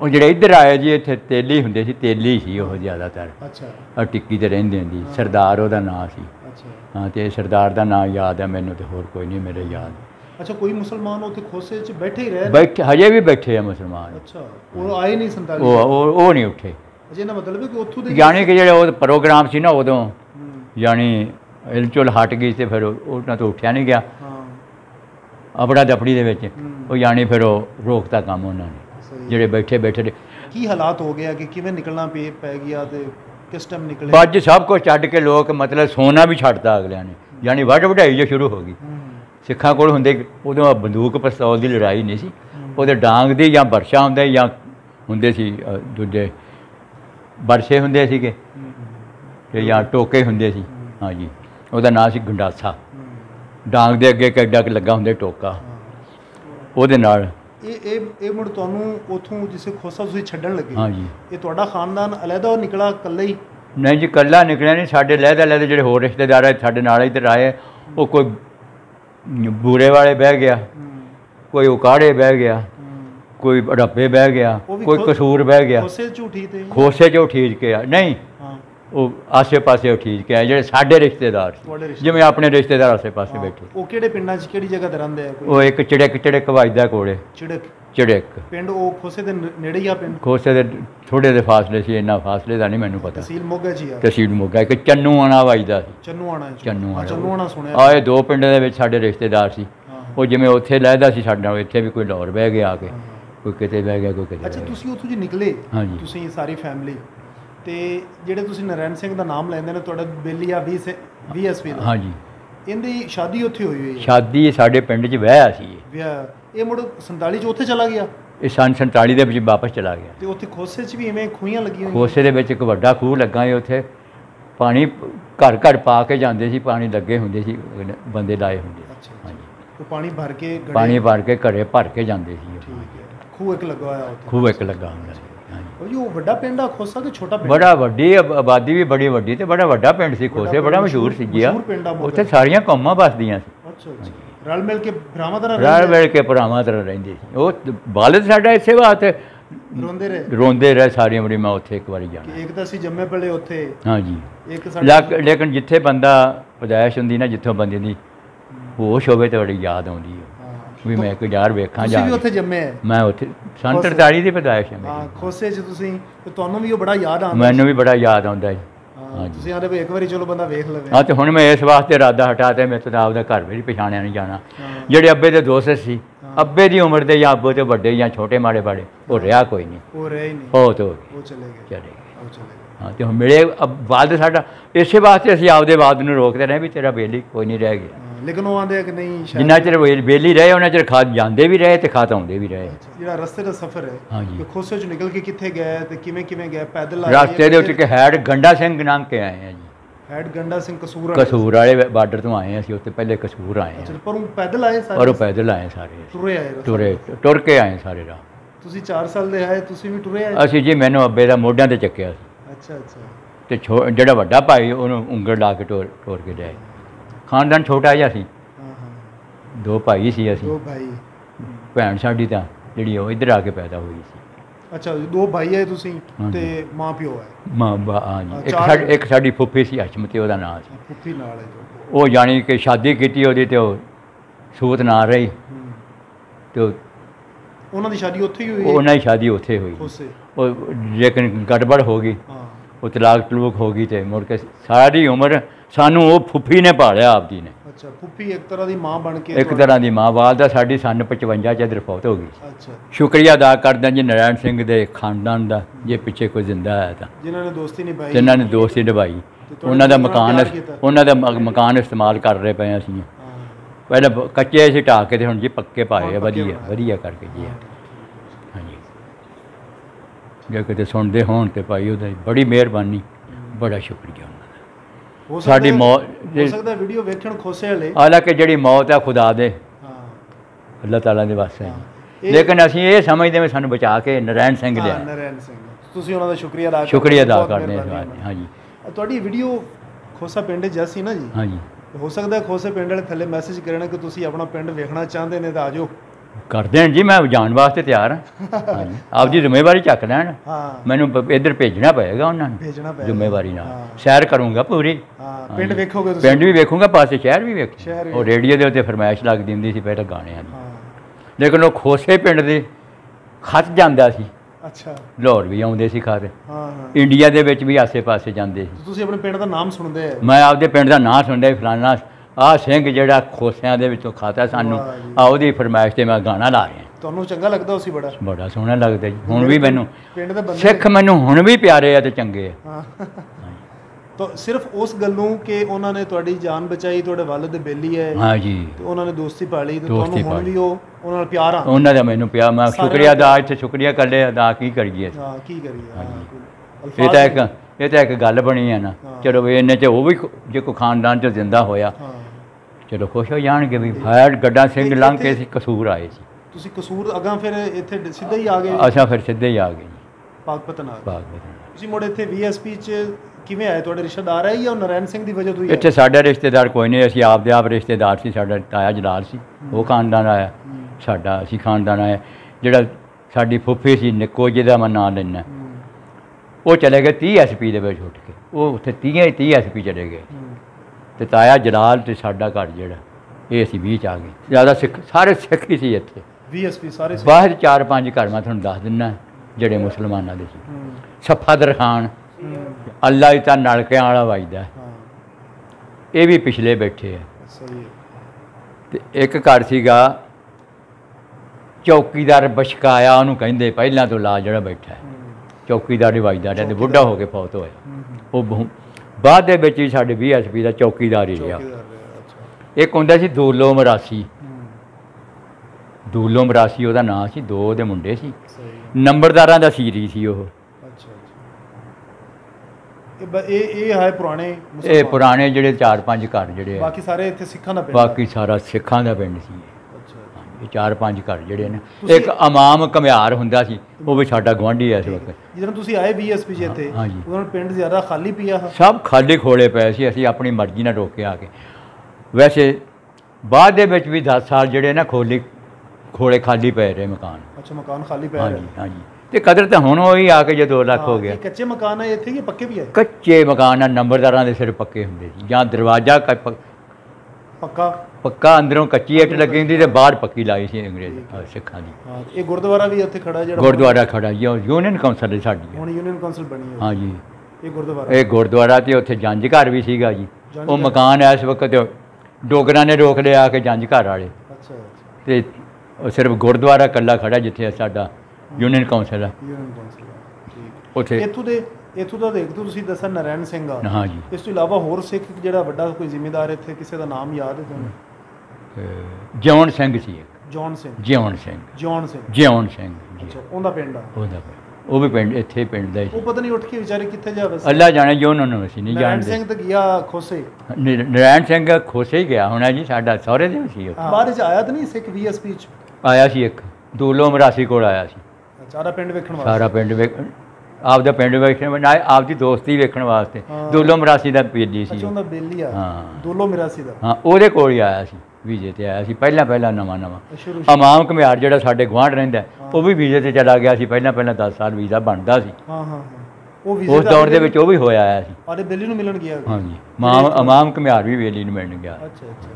ਉਹ ਜਿਹੜੇ ਇੱਧਰ ਆਏ ਜੀ ਇੱਥੇ ਤੇਲੀ ਹੁੰਦੇ ਸੀ ਤੇਲੀ ਸੀ ਉਹ ਜ਼ਿਆਦਾਤਰ।
ਅੱਛਾ।
ਆ ਟਿੱਕੀ ਤੇ ਰਹਿੰਦੇ ਹੁੰਦੀ ਸਰਦਾਰ ਉਹਦਾ ਨਾਂ ਸੀ।
ਅੱਛਾ।
ਹਾਂ ਤੇ ਸਰਦਾਰ ਦਾ ਨਾਂ ਯਾਦ ਹੈ ਮੈਨੂੰ ਤੇ ਹੋਰ ਕੋਈ ਨਹੀਂ ਮੇਰੇ ਯਾਦ।
ਅੱਛਾ ਕੋਈ ਮੁਸਲਮਾਨ ਉੱਥੇ ਖੋਸੇ 'ਚ ਬੈਠੇ ਹੀ ਰਹੇ
ਬੈਠੇ ਹਜੇ ਵੀ ਬੈਠੇ ਆ ਮੁਸਲਮਾਨ।
ਅੱਛਾ ਉਹ ਆਏ ਨਹੀਂ 47
ਉਹ ਉਹ ਨਹੀਂ ਉੱਠੇ।
ਅਜੇ ਨਾ ਮਤਲਬ ਕਿ ਉੱਥੋਂ ਦੇ
ਯਾਨੀ ਕਿ ਜਿਹੜੇ ਉਹ ਪ੍ਰੋਗਰਾਮ ਸੀ ਨਾ ਉਦੋਂ ਯਾਨੀ ਹਿਲਚੁਲ ਹਟ ਗਈ ਤੇ ਫਿਰ ਉਹ- ਉਹਨਾਂ ਤੋਂ ਉੱਠਿਆ ਨਹੀਂ ਗਿਆ।
ਹਾਂ।
ਆਪਣਾ ਦਪੜੀ ਦੇ ਵਿੱਚ। ਉਹ ਯਾਨੀ ਫਿਰ ਉਹ ਰੋਕਤਾ ਕੰਮ ਉਹਨਾਂ ਨੇ। ਜਿਹੜੇ ਬੈਠੇ ਬੈਠੇ।
ਕੀ ਹਾਲਾਤ ਹੋ ਗਿਆ ਕਿ ਕਿਵੇਂ ਨਿਕਲਣਾ ਪੈ ਗਿਆ ਤੇ ਕਿਸ ਟਾਈਮ ਨਿਕਲੇ?
ਬੱਜ ਸਭ ਕੁਝ ਛੱਡ ਕੇ ਲੋਕ ਮਤਲਬ ਸੋਨਾ ਵੀ ਛੱਡਤਾ ਅਗਲਿਆਂ ਨੇ। ਯਾਨੀ ਵੱਢ ਵਢਾਈ ਜੋ ਸ਼ੁਰੂ ਹੋ ਗਈ। ਸਿੱਖਾਂ ਕੋਲ ਹੁੰਦੇ ਉਦੋਂ ਬੰਦੂਕ ਪਿਸਤੌਲ ਦੀ ਲੜਾਈ ਨਹੀਂ ਸੀ। ਉਹਦੇ ਡਾਂਗ ਦੀ ਜਾਂ ਬਰਸ਼ਾ ਹੁੰਦੇ ਜਾਂ ਹੁੰਦੇ ਸੀ ਦੂਜੇ ਬਰਸ਼ੇ ਹੁੰਦੇ ਸੀਗੇ। ਤੇ ਜਾਂ ਟੋਕੇ ਹੁੰਦੇ ਸੀ। ਹਾਂਜੀ। ਉਹਦਾ ਨਾਂ ਸੀ ਗੰਡਾਸਾ।
ਹੂੰ,
ਡਾਂਗ ਦੇ ਅੱਗੇ ਕਿੱਡਾ ਕੁ ਲੱਗਾ ਹੁੰਦੇ ਟੋਕਾ।
ਹਾਂ।
ਉਹਦੇ ਨਾਲ।
ਇਹ ਇਹ ਇਹ ਮੁੜ ਤੁਹਾਨੂੰ ਉਥੋਂ ਜਿਸੇ ਖੋਸਾ ਤੁਸੀਂ ਛੱਡਣ ਲੱਗੇ।
ਹਾਂਜੀ।
ਇਹ ਤੁਹਾਡਾ ਖਾਨਦਾਨ ਅਲੱਗਾ ਨਿਕਲਾ ਇਕੱਲੇ ਹੀ?
ਨਹੀਂ ਜੀ ਕੱਲਾ ਨਿਕਲਿਆ ਨਹੀਂ। ਸਾਡੇ ਲਹਿਦਾ ਲਹਿਦੇ ਜਿਹੜੇ ਹੋਰ ਰਿਸ਼ਤੇਦਾਰ ਆ ਸਾਡੇ ਨਾਲ ਇੱਧਰ ਆਏ ਉਹ ਕੋਈ ਬੂਰੇ ਵਾਲੇ ਬਹਿ ਗਿਆ।
ਹੂੰ,
ਕੋਈ ਉਕਾੜੇ ਬਹਿ ਗਿਆ।
ਹੂੰ।
ਕੋਈ ਰੱਬੇ ਬਹਿ ਗਿਆ। ਕੋਈ ਕਸੂਰ ਬਹਿ ਗਿਆ।
ਖੋਸੇ ਝੂਠੀ ਤੇ
ਖੋਸੇ ਚੋਂ ਠੀਕ ਕੇ ਆ ਨਹੀਂ
ਹਾਂ
ਉਹ ਆਸੇ ਪਾਸੇ ਉਹ ਠੀਕ ਕੇ ਆ ਜਿਹੜੇ ਸਾਡੇ ਰਿਸ਼ਤੇਦਾਰ ਸੀ। ਜਿਵੇਂ ਆਪਣੇ ਰਿਸ਼ਤੇਦਾਰ ਆਸੇ ਪਾਸੇ
ਹਾਂ,
ਬੈਠੇ।
ਉਹ ਕਿਹੜੇ ਪਿੰਡਾਂ 'ਚ ਕਿਹੜੀ ਜਗ੍ਹਾ ਤੇ ਰਹਿੰਦੇ ਆ ਕੋਈ?
ਉਹ ਇੱਕ ਚੜਕ ਚੜਕ ਵੱਜਦਾ ਕੋਲੇ।
ਚਿੜਕ?
ਚੜਕ।
ਪਿੰਡ ਉਹ ਖੋਸੇ ਦੇ ਨੇੜੇ ਹੀ ਆ ਪਿੰਡ?
ਖੋਸੇ ਦੇ ਥੋੜੇ ਦੇ ਫਾਸਲੇ ਸੀ ਇੰਨਾ ਫਾਸਲੇ ਦਾ ਨਹੀਂ ਮੈਨੂੰ ਪਤਾ।
ਤਹਿਸੀਲ ਮੋਗਾ ਜੀ ਆ।
ਤਸੀੜ ਮੋਗਾ ਇੱਕ ਚੰਨੂ ਆਣਾ ਵੱਜਦਾ ਸੀ।
ਚੰਨੂ ਆਣਾ
ਚੰਨੂ
ਹਾਂ,
ਆਣਾ
ਚੰਨੂ ਆਣਾ ਸੁਣਿਆ
ਆਏ ਦੋ ਪਿੰਡਾਂ ਦੇ ਵਿੱਚ ਸਾਡੇ ਰਿਸ਼ਤੇਦਾਰ ਸੀ।
ਹਾਂ,
ਉਹ ਜਿਵੇਂ ਉੱਥੇ ਲੈਦਾ ਸੀ ਸਾਡੇ ਇੱਥੇ ਵੀ ਕੋਈ ਲਾਹੌਰ ਬਹਿ ਗਿਆ ਆ ਕੇ।
ਹਾਂ, ਹਾਂ।
ਕੋਈ ਕਿਤੇ ਬਹਿ ਗਿਆ ਕੋਈ ਕਿਤੇ
ਅੱਛਾ। ਤੁਸੀਂ ਉੱਥੋਂ ਜੀ ਨਿਕਲੇ। ਤੁਸੀਂ ਸਾਰੀ ਫੈਮਿਲੀ ਤੇ ਜਿਹੜੇ ਤੁਸੀਂ ਨਰੈਣ ਸਿੰਘ ਦਾ ਨਾਮ ਲੈਂਦੇ ਨੇ ਤੁਹਾਡਾ ਬੇਲੀਆ 20 ਵੀਐਸਪੀ ਦਾ।
ਹਾਂਜੀ।
ਇਹਦੀ ਸ਼ਾਦੀ ਉੱਥੇ ਹੋਈ ਹੋਈ ਹੈ।
ਸ਼ਾਦੀ ਸਾਡੇ ਪਿੰਡ 'ਚ ਵਿਆਹ ਸੀ ਇਹ।
ਵਿਆਹ ਇਹ ਮੁੜ 47 ਚ ਉੱਥੇ ਚਲਾ ਗਿਆ?
ਇਹ ਸੰਨ 47 ਦੇ ਵਿੱਚ ਵਾਪਸ ਚਲਾ ਗਿਆ।
ਤੇ ਉੱਥੇ ਖੋਸੇ 'ਚ ਵੀ ਐਵੇਂ ਖੂਹੀਆਂ ਲੱਗੀਆਂ ਹੋਈਆਂ?
ਖੋਸੇ ਦੇ ਵਿੱਚ ਇੱਕ ਵੱਡਾ ਖੂਹ ਲੱਗਾ ਸੀ ਉੱਥੇ। ਪਾਣੀ ਘਰ ਘਰ ਪਾ ਕੇ ਜਾਂਦੇ ਸੀ ਪਾਣੀ ਲੱਗੇ ਹੁੰਦੇ ਸੀ ਬੰਦੇ ਲਾਏ ਹੁੰਦੇ ਸੀ।
ਅੱਛਾ
ਹਾਂਜੀ।
ਉਹ ਪਾਣੀ ਭਰ ਕੇ ਗੜੇ
ਪਾਣੀ ਭਰ ਕੇ ਘਰੇ ਭਰ ਕੇ ਜਾਂਦੇ ਸੀ। ਉਹ।
ਠੀਕ ਹੈ। ਖੂਹ ਇੱਕ ਲੱਗਾ ਹੋਇਆ ਉੱਥੇ।
ਖੂਹ ਇੱਕ ਲੱਗਾ ਹੁੰਦਾ ਸੀ
ਉਹ ਜੀ ਵੱਡਾ ਪਿੰਡ ਆ ਖੋਸਾ ਕਿ ਛੋਟਾ ਪਿੰਡ?
ਬੜਾ ਵੱਡੀ ਆਬ- ਆਬਾਦੀ ਵੀ ਬੜੀ ਵੱਡੀ ਤੇ ਬੜਾ ਵੱਡਾ ਪਿੰਡ ਸੀ ਖੋਸੇ ਬੜਾ ਮਸ਼ਹੂਰ ਸੀ ਜੀ ਆ।
ਮਸ਼ਹੂਰ ਪਿੰਡ ਆ ਮੋਗਾ।
ਉੱਥੇ ਸਾਰੀਆਂ ਕੌਮਾਂ ਵੱਸਦੀਆਂ ਸੀ।
ਅੱਛਾ ਅੱਛਾ। ਰਲ ਮਿਲ ਕੇ ਭਰਾਵਾਂ ਤਰ੍ਹਾਂ
ਰਲ
ਰਹਿੰਦੇ
ਮਿਲ ਕੇ ਭਰਾਵਾਂ ਤਰ੍ਹਾਂ ਰਹਿੰਦੇ ਸੀ। ਉਹ ਵਾਲਦ ਸਾਡਾ ਇਸੇ ਵਾਸਤੇ
ਰੋਂਦੇ ਰਹੇ?
ਰੋਂਦੇ ਰਹੇ ਸਾਰੀ ਉਮਰ ਮੈਂ ਉੱਥੇ ਇੱਕ ਵਾਰੀ ਜਾਣਾ।
ਕਿ ਇੱਕ ਤਾਂ ਅਸੀਂ ਜੰਮੇ ਪਲੇ ਉੱਥੇ।
ਹਾਂਜੀ।
ਇੱਕ ਸਾਡਾ
ਲੱਕ ਲੇਕਿਨ ਜਿੱਥੇ ਬੰਦਾ ਪਦਾਇਸ਼ ਹੁੰਦੀ ਨਾ ਜਿੱਥੋਂ ਬੰਦੇ ਦੀ ਹੋਸ਼ ਹੋਵੇ ਤੇ ਬੜੀ ਯਾਦ ਆਉਂਦੀ ਹਾਂ। ਵੀ ਮੈਂ ਇੱਕ ਯਾਰ ਵੇਖਾਂ
ਤੁਸੀਂ
ਜਾ
ਵੀ। ਉੱਥੇ ਜੰਮੇ ਹੈ
ਮੈਂ ਉੱਥੇ ਸੰਨ
ਖੋਸੇ।
43 ਦੀ ਪਦਾਇਸ਼ ਹੈ
ਹਾਂ ਖੋਸੇ 'ਚ ਤੁਸੀਂ ਤੇ ਤੁਹਾਨੂੰ ਵੀ ਉਹ ਬੜਾ ਯਾਦ ਆਉਂਦਾ
ਮੈਨੂੰ ਵੀ ਬੜਾ ਯਾਦ ਆਉਂਦਾ ਜੀ।
ਤੁਸੀਂ ਆਦੇ ਵੀ ਇੱਕ ਵਾਰੀ ਚਲੋ ਬੰਦਾ ਵੇਖ ਲਵੇ।
ਹਾਂ ਤੇ ਹੁਣ ਮੈਂ ਇਸ ਵਾਸਤੇ ਇਰਾਦਾ ਹਟਾ ਤੇ ਮੈਂ ਤਾਂ ਆਪਦਾ ਘਰ ਵੀ ਪਛਾਣਿਆ ਨਹੀਂ ਜਾਣਾ। ਜਿਹੜੇ ਅੱਬੇ ਦੇ ਦੋਸਤ ਸੀ। ਅੱਬੇ ਦੀ ਉਮਰ ਦੇ ਜਾਂ ਅੱਬੇ ਤੋਂ ਵੱਡੇ ਜਾਂ ਛੋਟੇ ਮਾੜੇ ਬਾੜੇ ਉਹ ਰਿਹਾ ਕੋਈ ਨਹੀਂ।
ਉਹ ਰਹੇ ਹੀ ਨਹੀਂ।
ਬਹੁਤ ਹੋ ਗਏ
ਉਹ ਚਲੇ ਗਏ।
ਚਲੇ ਗਏ।
ਉਹ ਚਲੇ ਗਏ।
ਹਾਂ ਤੇ ਹੁਣ ਮਿਲੇ ਅਬ ਵਾਲਦ ਸਾਡਾ ਇਸੇ ਵਾਸਤੇ ਅਸੀਂ ਆਪਦੇ ਵਾਲਦ ਨੂੰ ਰੋਕਦੇ ਰਹੇ ਵੀ ਤੇਰਾ ਬੇਲੀ ਕੋਈ ਨਹੀਂ ਰਹਿ ਗਿਆ।
ਲੇਕਿਨ ਉਹ ਆਂਦੇ ਆ ਕਿ ਨਹੀਂ ਸ਼ਾਇਦ
ਜਿੰਨਾ ਚਿਰ ਬੇਲੀ ਰਹੇ ਉਹਨਾਂ ਚਿਰ ਖਾ ਜਾਂਦੇ ਵੀ ਰਹੇ ਤੇ ਖਾਤ ਆਉਂਦੇ ਵੀ ਰਹੇ।
ਜਿਹੜਾ ਰਸਤੇ ਦਾ ਸਫ਼ਰ ਹੈ। ਕਿ ਖੋਸੇ 'ਚ ਨਿਕਲ ਕੇ ਕਿੱਥੇ ਗਏ ਤੇ ਕਿਵੇਂ ਕਿਵੇਂ ਗਏ? ਪੈਦਲ ਆਏ
ਰਸਤੇ ਦੇ ਉੱਤੇ ਕਿ ਹੈਡ ਗੰਡਾ ਸਿੰਘ ਨਾਮ ਕੇ ਆਏ ਆ ਜੀ।
ਹੈਡ ਗੰਡਾ ਸਿੰਘ ਕਸੂਰ ਵਾਲੇ।
ਕਸੂਰ ਵਾਲੇ ਬਾਰਡਰ ਤੋਂ ਆਏ ਅਸੀਂ ਉੱਥੇ ਪਹਿਲੇ ਕਸੂਰ ਆਏ ਹਾਂ
ਪਰ ਉਹ ਪੈਦਲ ਆਏ ਸਾਰੇ?
ਉਹ ਪੈਦਲ ਆਏ ਸਾਰੇ।
ਟੁਰੇ ਆਏ।
ਟੁਰੇ ਟੁਰ ਕੇ ਆਏ ਸਾਰੇ ਰਾਹ।
ਤੁਸੀਂ 4 ਸਾਲ ਦੇ ਆਏ ਤੁਸੀਂ ਵੀ ਟੁਰੇ ਆਏ?
ਅਸੀਂ ਜੀ ਮੈਨੂੰ ਅੱਬੇ ਦਾ ਮੋਢਿਆਂ ਤੇ ਚੱਕਿਆ ਸੀ।
ਅੱਛਾ ਅੱਛਾ।
ਤੇ ਜਿਹੜਾ ਵੱਡਾ ਭਾਈ ਉਹਨੂੰ ਉਂਗਲ ਲਾ ਕੇ ਟੋਰ ਟੋਰ ਕੇ ਲਿਆਏ ਖਾਨਦਾਨ ਛੋਟਾ ਜਿਹਾ ਸੀ।
ਹਾਂ ਹਾਂ।
ਦੋ ਭਾਈ ਸੀ ਅਸੀਂ।
ਦੋ ਭਾਈ।
ਭੈਣ ਸਾਡੀ ਤਾਂ ਜਿਹੜੀ ਉਹ ਇੱਧਰ ਆ ਕੇ ਪੈਦਾ ਹੋਈ ਸੀ।
ਅੱਛਾ ਦੋ ਭਾਈ ਹੈ ਤੁਸੀਂ
ਹਾਂਜੀ।
ਤੇ ਮਾਂ ਪਿਓ ਹੈ
ਮਾਂ ਬਾ ਹਾਂ ਜੀ।
ਹਾਂ,
ਇੱਕ
ਚਾਰ-
ਸਾਡੀ ਇੱਕ ਸਾਡੀ ਫੁੱਫੀ ਸੀ ਹਸ਼ਮਤੀ ਉਹਦਾ ਨਾਂ ਸੀ।
ਫੁੱਫੀ ਨਾਲ ਹੈ
ਉਹ ਜਾਣੀ ਕਿ ਸ਼ਾਦੀ ਕੀਤੀ ਉਹਦੀ ਤੇ ਉਹ ਸੂਤ ਨਾ ਰਹੀ।
ਹੂੰ।
ਤੇ ਉਹ-
ਉਹਨਾਂ ਦੀ ਸ਼ਾਦੀ ਉੱਥੇ ਹੀ ਹੋਈ?
ਉਹਨਾਂ ਦੀ ਸ਼ਾਦੀ ਉੱਥੇ ਹੋਈ। ਉਹ ਲੇਕਿਨ ਗੜਬੜ ਹੋ ਗਈ।
ਹਾਂ।
ਉਹ ਤਲਾਕ ਤਲੂਕ ਹੋ ਗਈ ਤੇ ਮੁੜ ਕੇ ਸਾਰੀ ਉਮਰ ਸਾਨੂੰ ਉਹ ਫੁੱਫੀ ਨੇ ਪਾਲਿਆ ਆਪਦੀ ਨੇ।
ਅੱਛਾ ਫੁੱਫੀ ਇੱਕ ਤਰ੍ਹਾਂ ਦੀ ਮਾਂ ਬਣ ਕੇ
ਇੱਕ ਤਰ੍ਹਾਂ ਦੀ ਮਾਂ ਵਾਲਦਾ ਸਾਡੀ ਸੰਨ 55 ਚ ਇੱਧਰ ਫੌਤ ਹੋ ਗਈ।
ਅੱਛਾ।
ਸ਼ੁਕਰੀਆ ਅਦਾ ਕਰਦਾ ਜੀ ਨਰਾਇਣ ਸਿੰਘ ਦੇ ਖਾਨਦਾਨ ਦਾ ਜੇ ਪਿੱਛੇ ਕੋਈ ਜ਼ਿੰਦਾ ਹੈ ਤਾਂ।
ਜਿਨ੍ਹਾਂ ਨੇ ਦੋਸਤੀ ਨਿਭਾਈ।
ਜਿਨ੍ਹਾਂ ਨੇ ਦੋਸਤੀ ਨਿਭਾਈ। ਉਹਨਾਂ ਦਾ ਮਕਾਨ। ਉਹਨਾਂ ਦਾ ਮਕਾਨ ਇਸਤੇਮਾਲ ਕਰ ਰਹੇ ਪਏ ਅਸੀਂ। ਪਹਿਲਾਂ ਕੱਚੇ ਸੀ ਢਾਹ ਕੇ ਤੇ ਹੁਣ ਜੀ ਪੱਕੇ ਪਾਏ ਆ ਵਧੀਆ। ਵਧੀਆ ਕਰਕੇ ਜੀ ਜੇ ਕਿਤੇ ਸੁਣਦੇ ਹੋਣ ਤੇ ਭਾਈ ਉਹਦਾ ਬੜੀ ਮਿਹਰਬਾਨੀ ਬੜਾ ਸ਼ੁਕਰੀਆ ਉਹਨਾਂ ਦਾ। ਸਾਡੀ ਮੌਤ
ਹੋ ਸਕਦਾ ਵੀਡੀਓ ਵੇਖਣ ਖੋਸੇ ਵਾਲੇ
ਹਾਲਾਂਕਿ ਜਿਹੜੀ ਮੌਤ ਹੈ ਖੁਦਾ ਦੇ।
ਹਾਂ।
ਅੱਲਾਹ ਤਾਲਾ ਦੇ ਵਾਸਤੇ ਲੇਕਿਨ ਅਸੀਂ ਇਹ ਸਮਝਦੇ ਹਾਂ ਸਾਨੂੰ ਬਚਾ ਕੇ ਨਰੈਣ ਸਿੰਘ ਲਿਆ।
ਨਰੈਣ ਸਿੰਘ। ਤੁਸੀਂ ਉਹਨਾਂ ਦਾ ਸ਼ੁਕਰੀਆ ਅਦਾ
ਸ਼ੁਕਰੀਆ ਅਦਾ ਕਰਦੇ ਹਾਂ ਹਾਂਜੀ
ਤੁਹਾਡੀ ਵੀਡੀਓ ਖੋਸਾ ਪਿੰਡ ਜੈਸੀ ਨਾ ਜੀ?
ਹਾਂਜੀ।
ਹੋ ਸਕਦਾ ਖੋਸੇ ਪਿੰਡ ਵਾਲੇ ਥੱਲੇ ਮੈਸੇਜ ਕਰਨ ਕਿ ਤੁਸੀਂ ਆਪਣਾ ਪਿੰਡ ਵੇਖਣਾ ਚਾਹੁੰਦੇ ਨੇ ਤਾਂ ਆ ਜਾਓ
ਕਰਦੇ ਹਾਂ ਜੀ ਮੈਂ ਜਾਣ ਵਾਸਤੇ ਤਿਆਰ ਹਾਂ। ਆਪਦੀ ਜ਼ਿੰਮੇਵਾਰੀ ਚੱਕ ਲੈਣ।
ਹਾਂ।
ਮੈਨੂੰ ਇੱਧਰ ਭੇਜਣਾ ਪਏਗਾ ਉਹਨਾਂ ਨੂੰ।
ਭੇਜਣਾ ਪਏਗਾ।
ਜ਼ਿੰਮੇਵਾਰੀ ਨਾਲ। ਸੈਰ ਕਰੂੰਗਾ ਪੂਰੀ।
ਹਾਂ। ਪਿੰਡ। ਵੇਖੋਗੇ ਤੁਸੀਂ?
ਪਿੰਡ ਵੀ ਵੇਖੂੰਗਾ ਪਾਸੇ ਸ਼ਹਿਰ ਵੀ ਵੇਖ।
ਸ਼ਹਿਰ
ਉਹ ਰੇਡੀਓ ਦੇ ਉੱਤੇ ਫਰਮਾਇਸ਼ ਲੱਗਦੀ ਹੁੰਦੀ ਸੀ ਪਹਿਲਾਂ ਗਾਣਿਆਂ ਦੀ।
ਹਾਂ।
ਲੇਕਿਨ ਉਹ ਖੋਸੇ ਪਿੰਡ ਦੇ ਖੱਤ ਜਾਂਦਾ ਸੀ।
ਅੱਛਾ।
ਲਾਹੌਰ ਵੀ ਆਉਂਦੇ ਸੀ ਖਰ
ਹਾਂ ਹਾਂ।
ਇੰਡੀਆ ਦੇ ਵਿੱਚ ਵੀ ਆਸੇ-ਪਾਸੇ ਜਾਂਦੇ ਸੀ।
ਤੁਸੀਂ ਆਪਣੇ ਪਿੰਡ ਦਾ ਨਾਮ ਸੁਣਦੇ ਆ।
ਮੈਂ ਆਪਦੇ ਪਿੰਡ ਦਾ ਨਾਂ ਸੁਣਦਾ ਸੀ, ਆਹ ਸਿੰਘ ਜਿਹੜਾ ਖੋਸਿਆਂ ਦੇ ਵਿੱਚੋਂ ਖਾਤਾ ਸਾਨੂੰ। ਆ ਉਹਦੀ ਫਰਮਾਇਸ਼ ਤੇ ਮੈਂ ਗਾਣਾ ਲਾ ਰਿਹਾ।
ਤੁਹਾਨੂੰ ਚੰਗਾ ਲੱਗਦਾ ਉਸੇ ਬੜਾ?
ਬੜਾ ਸੋਹਣਾ ਲੱਗਦਾ ਜੀ। ਹੁਣ ਵੀ ਮੈਨੂੰ
ਪਿੰਡ ਦੇ ਬੰਦੇ
ਸਿੱਖ ਮੈਨੂੰ ਹੁਣ ਵੀ ਪਿਆਰੇ ਆ ਤੇ ਚੰਗੇ ਆ।
ਤਾਂ ਸਿਰਫ ਉਸ ਗੱਲ ਨੂੰ ਕਿ ਉਹਨਾਂ ਨੇ ਤੁਹਾਡੀ ਜਾਨ ਬਚਾਈ ਤੁਹਾਡੇ ਵਾਲਦ ਦੇ ਬੇਲੀ ਹੈ
ਹਾਂ ਜੀ।
ਤੇ ਉਹਨਾਂ ਨੇ ਦੋਸਤੀ ਪਾਲੀ ਤੇ ਤੁਹਾਨੂੰ ਹੁਣ। ਵੀ ਉਹ ਉਹਨਾਂ ਨਾਲ ਪਿਆਰ ਆ।
ਉਹਨਾਂ ਦਾ ਮੈਨੂੰ ਪਿਆ ਮੈਂ ਸ਼ੁਕਰੀਆ
ਦਾ
ਇੱਥੇ ਸ਼ੁਕਰੀਆ ਕਰ ਲਿਆ ਅਦਾ ਕੀ ਕਰੀਏ
ਹਾਂ ਕੀ ਕਰੀਏ?
ਹਾਂਜੀ। ਇਹ ਤਾਂ ਇੱਕ ਇਹ ਤਾਂ ਇੱਕ ਗੱਲ ਬਣੀ ਹੈ ਨਾ। ਚਲੋ ਵੀ ਇਹਨੇ ਚ ਉਹ ਵੀ ਜੇ ਕੋਈ ਖਾਨਦਾਨ ਚ ਜ਼ਿੰਦਾ ਹੋਇਆ ਚਲੋ ਖੁਸ਼ ਹੋ ਜਾਣਗੇ ਵੀ ਫਾਇਰ ਗੱਡਾ ਸਿੰਘ ਲੰਘ ਕੇ ਸੀ ਕਸੂਰ ਆਏ ਸੀ।
ਤੁਸੀਂ ਕਸੂਰ ਅਗਾਂ ਫਿਰ ਇੱਥੇ ਸਿੱਧਾ ਹੀ ਆ ਗਏ?
ਅਸਾਂ ਫਿਰ ਸਿੱਧੇ ਹੀ ਆ ਗਏ
ਪਾਕਪਤਨ ਆ ਗਏ। ਤੁਸੀਂ ਮੁੜ ਇੱਥੇ ਵੀਐਸਪੀ ਚ ਕਿਵੇਂ ਆਏ? ਤੁਹਾਡੇ ਰਿਸ਼ਤੇਦਾਰ ਹੈ ਜਾਂ ਨਰੈਣ ਸਿੰਘ ਦੀ ਵਜ੍ਹਾ ਤੋਂ ਹੀ?
ਇੱਥੇ ਸਾਡਾ ਰਿਸ਼ਤੇਦਾਰ ਕੋਈ ਨਹੀਂ ਅਸੀਂ ਆਪਦੇ ਆਪ ਰਿਸ਼ਤੇਦਾਰ ਸੀ ਸਾਡਾ ਤਾਇਆ ਜਲਾਲ ਸੀ ਉਹ ਖਾਨਦਾਨ ਆਇਆ। ਸਾਡਾ ਅਸੀਂ ਖਾਨਦਾਨ ਆਇਆ ਜਿਹੜਾ ਸਾਡੀ ਫੁੱਫੀ ਸੀ ਨਿੱਕੋ ਜਿਹਦਾ ਮੈਂ ਨਾਂ ਲੈਣਾ ਉਹ ਚਲੇ ਗਏ 30 ਐਸਪੀ ਦੇ ਵਿੱਚ ਉੱਠ ਕੇ। ਉਹ ਉੱਥੇ 30 ਹੀ 30 ਐਸਪੀ ਚਲੇ ਗਏ। ਤੇ ਤਾਇਆ ਜਲਾਲ ਤੇ ਸਾਡਾ ਘਰ ਜਿਹੜਾ ਇਹ ਅਸੀਂ 20 ਚ ਆ ਗਏ। ਜ਼ਿਆਦਾ ਸਿੱਖ ਸਾਰੇ ਸਿੱਖ ਹੀ ਸੀ ਇੱਥੇ।
ਵੀਐਸਪੀ ਸਾਰੇ।
ਬਾਹਰ ਚਾਰ ਪੰਜ ਘਰ ਮੈਂ ਤੁਹਾਨੂੰ ਦੱਸ ਦਿੰਦਾ ਜਿਹੜੇ ਮੁਸਲਮਾਨਾਂ ਦੇ ਸੀ।
ਹੂੰ,
ਸਫਾਦਰ ਖਾਨ
ਹੂੰ,
ਅੱਲਾ ਹੀ ਤਾਂ ਨਲਕਿਆਂ ਵਾਲਾ ਵੱਜਦਾ। ਇਹ ਵੀ ਪਿਛਲੇ ਬੈਠੇ ਆ।
ਸਹੀ
ਤੇ ਇੱਕ ਘਰ ਸੀਗਾ ਚੌਕੀਦਾਰ ਬਸ਼ਕਾਇਆ ਉਹਨੂੰ ਕਹਿੰਦੇ ਪਹਿਲਾਂ ਤੋਂ ਲਾ ਜਿਹੜਾ ਬੈਠਾ ਚੌਕੀਦਾਰ ਹੀ ਵੱਜਦਾ ਰਿਹਾ ਤੇ ਬੁੱਢਾ ਹੋ ਕੇ ਫੌਤ ਹੋਇਆ। ਉਹ ਬਹੁ- ਬਾਅਦ ਦੇ ਵਿੱਚ ਵੀ ਸਾਡੇ ਬੀਐਸਪੀ ਦਾ ਚੌਕੀਦਾਰ ਹੀ ਰਿਹਾ। ਇੱਕ ਹੁੰਦਾ ਸੀ ਦੂਲੋ ਮਰਾਸੀ
ਹੂੰ,
ਦੂਲੋ ਮਰਾਸੀ ਉਹਦਾ ਨਾਂ ਸੀ ਦੋ ਉਹਦੇ ਮੁੰਡੇ ਸੀ। ਨੰਬਰਦਾਰਾਂ ਦਾ ਸੀਰੀ ਸੀ ਉਹ।
ਇਹ ਇਹ ਹੈ ਪੁਰਾਣੇ
ਇਹ। ਪੁਰਾਣੇ ਜਿਹੜੇ ਚਾਰ ਪੰਜ ਘਰ ਜਿਹੜੇ
ਬਾਕੀ ਸਾਰੇ ਇੱਥੇ ਸਿੱਖਾਂ ਦਾ ਪਿੰਡ।
ਬਾਕੀ ਸਾਰਾ ਸਿੱਖਾਂ ਦਾ ਪਿੰਡ ਸੀ। ਚਾਰ ਪੰਜ ਘਰ ਜਿਹੜੇ ਨੇ ਇੱਕ ਇਮਾਮ ਕਮਿਆਰ ਹੁੰਦਾ ਸੀ ਉਹ ਵੀ ਸਾਡਾ ਗੁਆਂਢੀ ਹੈ ਇਸ ਵਕਤ।
ਜਦੋਂ ਤੁਸੀਂ ਆਏ ਬੀਐਸਪੀ ਜੀ
ਜੀ।
ਉਹਨਾਂ ਪਿੰਡ ਜ਼ਿਆਦਾ ਖਾਲੀ ਪਿਆ
ਸਭ ਖਾਲੀ ਖੋਲੇ ਪਏ ਸੀ ਅਸੀਂ ਆਪਣੀ ਮਰਜ਼ੀ ਨਾਲ ਰੋਕੇ ਆ ਕੇ। ਵੈਸੇ ਬਾਅਦ ਦੇ ਵਿੱਚ ਵੀ 10 ਸਾਲ ਜਿਹੜੇ ਨਾ ਖੋਲੀ ਖੋਲੇ ਖਾਲੀ ਪਏ ਰਹੇ ਮਕਾਨ।
ਅੱਛਾ ਮਕਾਨ ਖਾਲੀ ਪਿਆ
ਹਾਂਜੀ ਹਾਂਜੀ। ਤੇ ਕਦਰ ਤਾਂ ਹੁਣ ਉਹ ਹੀ ਆ ਕੇ ਜੇ 2 ਲੱਖ ਹੋ ਗਿਆ।
ਇਹ ਕੱਚੇ ਮਕਾਨ ਹੈ ਇੱਥੇ ਕਿ ਪੱਕੇ ਵੀ ਹੈ
ਕੱਚੇ ਮਕਾਨ ਆ ਨੰਬਰਦਾਰਾਂ ਦੇ ਸਿਰ ਪੱਕੇ ਹੁੰਦੇ ਸੀ ਜਾਂ ਦਰਵਾਜ਼ਾ
ਪੱਕਾ?
ਪੱਕਾ ਅੰਦਰੋਂ ਕੱਚੀ ਇੱਟ ਲੱਗੀ ਹੁੰਦੀ ਤੇ ਬਾਹਰ ਪੱਕੀ ਲਾਈ ਸੀ ਅੰਗਰੇਜ਼ ਸਿੱਖਾਂ ਦੀ।
ਹਾਂ ਇਹ ਗੁਰਦੁਆਰਾ ਵੀ ਇੱਥੇ ਖੜਾ ਜਿਹੜਾ
ਗੁਰਦੁਆਰਾ ਖੜਾ ਜੀ ਉਹ ਯੂਨੀਅਨ ਕੌਂਸਲ ਹੈ ਸਾਡੀ।
ਹੁਣ ਯੂਨੀਅਨ ਕਾਉਂਸਲ ਬਣੀ ਹੈ
ਹਾਂਜੀ
ਇਹ ਗੁਰਦੁਆਰਾ?
ਇਹ ਗੁਰਦੁਆਰਾ ਤੇ ਉੱਥੇ ਜੰਜ ਘਰ ਵੀ ਸੀਗਾ ਜੀ।
ਜੰਝ
ਉਹ
ਘਰ।
ਮਕਾਨ ਇਸ ਵਕਤ ਡੋਗਰਾਂ ਨੇ ਰੋਕ ਲਿਆ ਕਿ ਜੰਜ ਘਰ ਵਾਲੇ।
ਅੱਛਾ ਅੱਛਾ।
ਤੇ ਉਹ ਸਿਰਫ ਗੁਰਦੁਆਰਾ ਕੱਲਾ ਖੜਾ ਜਿੱਥੇ ਸਾਡਾ ਯੂਨੀਅਨ ਕੌਂਸਲ ਹੈ
ਯੂਨੀਅਨ ਕਾਉਂਸਲ ਠੀਕ।
ਉੱਥੇ
ਇੱਥੋਂ ਦੇ ਇੱਥੋਂ ਦਾ ਦੇਖ ਤੋ ਤੁਸੀਂ ਦੱਸਿਆ ਨਰੈਣ ਸਿੰਘ ਆ।
ਹਾਂ ਜੀ।
ਇਸ ਤੋਂ ਇਲਾਵਾ ਹੋਰ ਸਿੱਖ ਜਿਹੜਾ ਵੱਡਾ ਕੋਈ ਜ਼ਿਮੀਂਦਾਰ ਇੱਥੇ ਕਿਸੇ ਦਾ ਨਾਮ ਯਾਦ ਹੈ ਤੁਹਾਨੂੰ?
ਜਿਉਣ ਸਿੰਘ ਸੀ ਇੱਕ।
ਜੌਨ ਸਿੰਘ।
ਜਿਉਣ ਸਿੰਘ।
ਜੌਨ ਸਿੰਘ।
ਜਿਉਣ ਸਿੰਘ
ਅੱਛਾ ਉਹਦਾ ਪਿੰਡ ਆ।
ਉਹਦਾ ਪਿੰਡ। ਉਹ ਵੀ ਪਿੰਡ ਇੱਥੇ ਪਿੰਡ ਦਾ ਹੀ
ਉਹ ਪਤਾ ਨਹੀਂ ਉੱਠ ਕੇ ਵਿਚਾਰੇ ਕਿੱਥੇ ਜਾ ਵਸੇ।
ਅੱਲਾ ਜਾਣੇ ਜੋ ਉਹਨਾਂ ਨੂੰ ਅਸੀਂ ਨਹੀਂ
ਨਰੈਣ
ਜਾਣਦੇ।
ਸਿੰਘ ਤਾਂ ਗਿਆ ਖੋਸੇ।
ਨਿਰ- ਨਰਾਇਣ ਸਿੰਘ ਖੋਸੇ ਹੀ ਗਿਆ ਹੋਣਾ ਜੀ ਸਾਡਾ ਸਹੁਰੇ ਦੇ ਸੀ ਉਹ।
ਬਾਅਦ ਚ ਆਇਆ ਤਾਂ ਨਹੀਂ ਸਿੱਖ ਵੀਐਸਪੀ ਚ?
ਆਇਆ ਸੀ ਇੱਕ। ਦੂਲੋ ਮਰਾਸੀ ਕੋਲ ਆਇਆ ਸੀ।
ਸਾਰਾ ਪਿੰਡ ਵੇਖਣ ਵਾਸਤੇ।
ਸਾਰਾ ਪਿੰਡ ਵੇਖ ਆਪਦਾ ਪਿੰਡ ਵੇਖਣ ਨਾ ਆਪਦੀ ਦੋਸਤੀ ਵੇਖਣ ਵਾਸਤੇ। ਦੁੱਲੋ ਮਰਾਸੀ ਦਾ ਪੀਜੀ ਸੀ।
ਅੱਛਾ
ਉਹ।
ਉਹਦਾ ਬੇਲੀ ਆ।
ਹਾਂ।
ਦੋਲੋ ਮਿਰਾਸੀ ਦਾ।
ਹਾਂ ਉਹਦੇ ਕੋਲ ਹੀ ਆਇਆ ਸੀ ਵੀਜ਼ੇ ਤੇ ਆਇਆ ਸੀ ਪਹਿਲਾਂ ਪਹਿਲਾਂ ਨਵਾਂ ਨਵਾਂ। ਇਮਾਮ ਘਮਿਆਰ ਜਿਹੜਾ ਸਾਡੇ ਗੁਆਂਢ ਰਹਿੰਦਾ ਉਹ ਵੀ ਵੀਜ਼ੇ ਤੇ ਚਲਾ ਗਿਆ ਸੀ ਪਹਿਲਾਂ ਪਹਿਲਾਂ 10 ਸਾਲ ਵੀਜ਼ਾ ਬਣਦਾ ਸੀ।
ਹਾਂ ਹਾਂ ਉਹ
ਉਸ ਦੌਰ ਦੇ ਵਿੱਚ ਉਹ ਵੀ ਹੋਇਆ ਆਇਆ ਸੀ।
ਆਰੇ ਬੇਲੀ ਨੂੰ ਮਿਲਣ ਗਿਆ।
ਹਾਂਜੀ ਮਾਮ ਇਮਾਮ ਘਮਿਆਰ ਵੀ ਵੇਲੀ ਨੂੰ ਮਿਲਣ ਗਿਆ।
ਅੱਛਾ ਅੱਛਾ।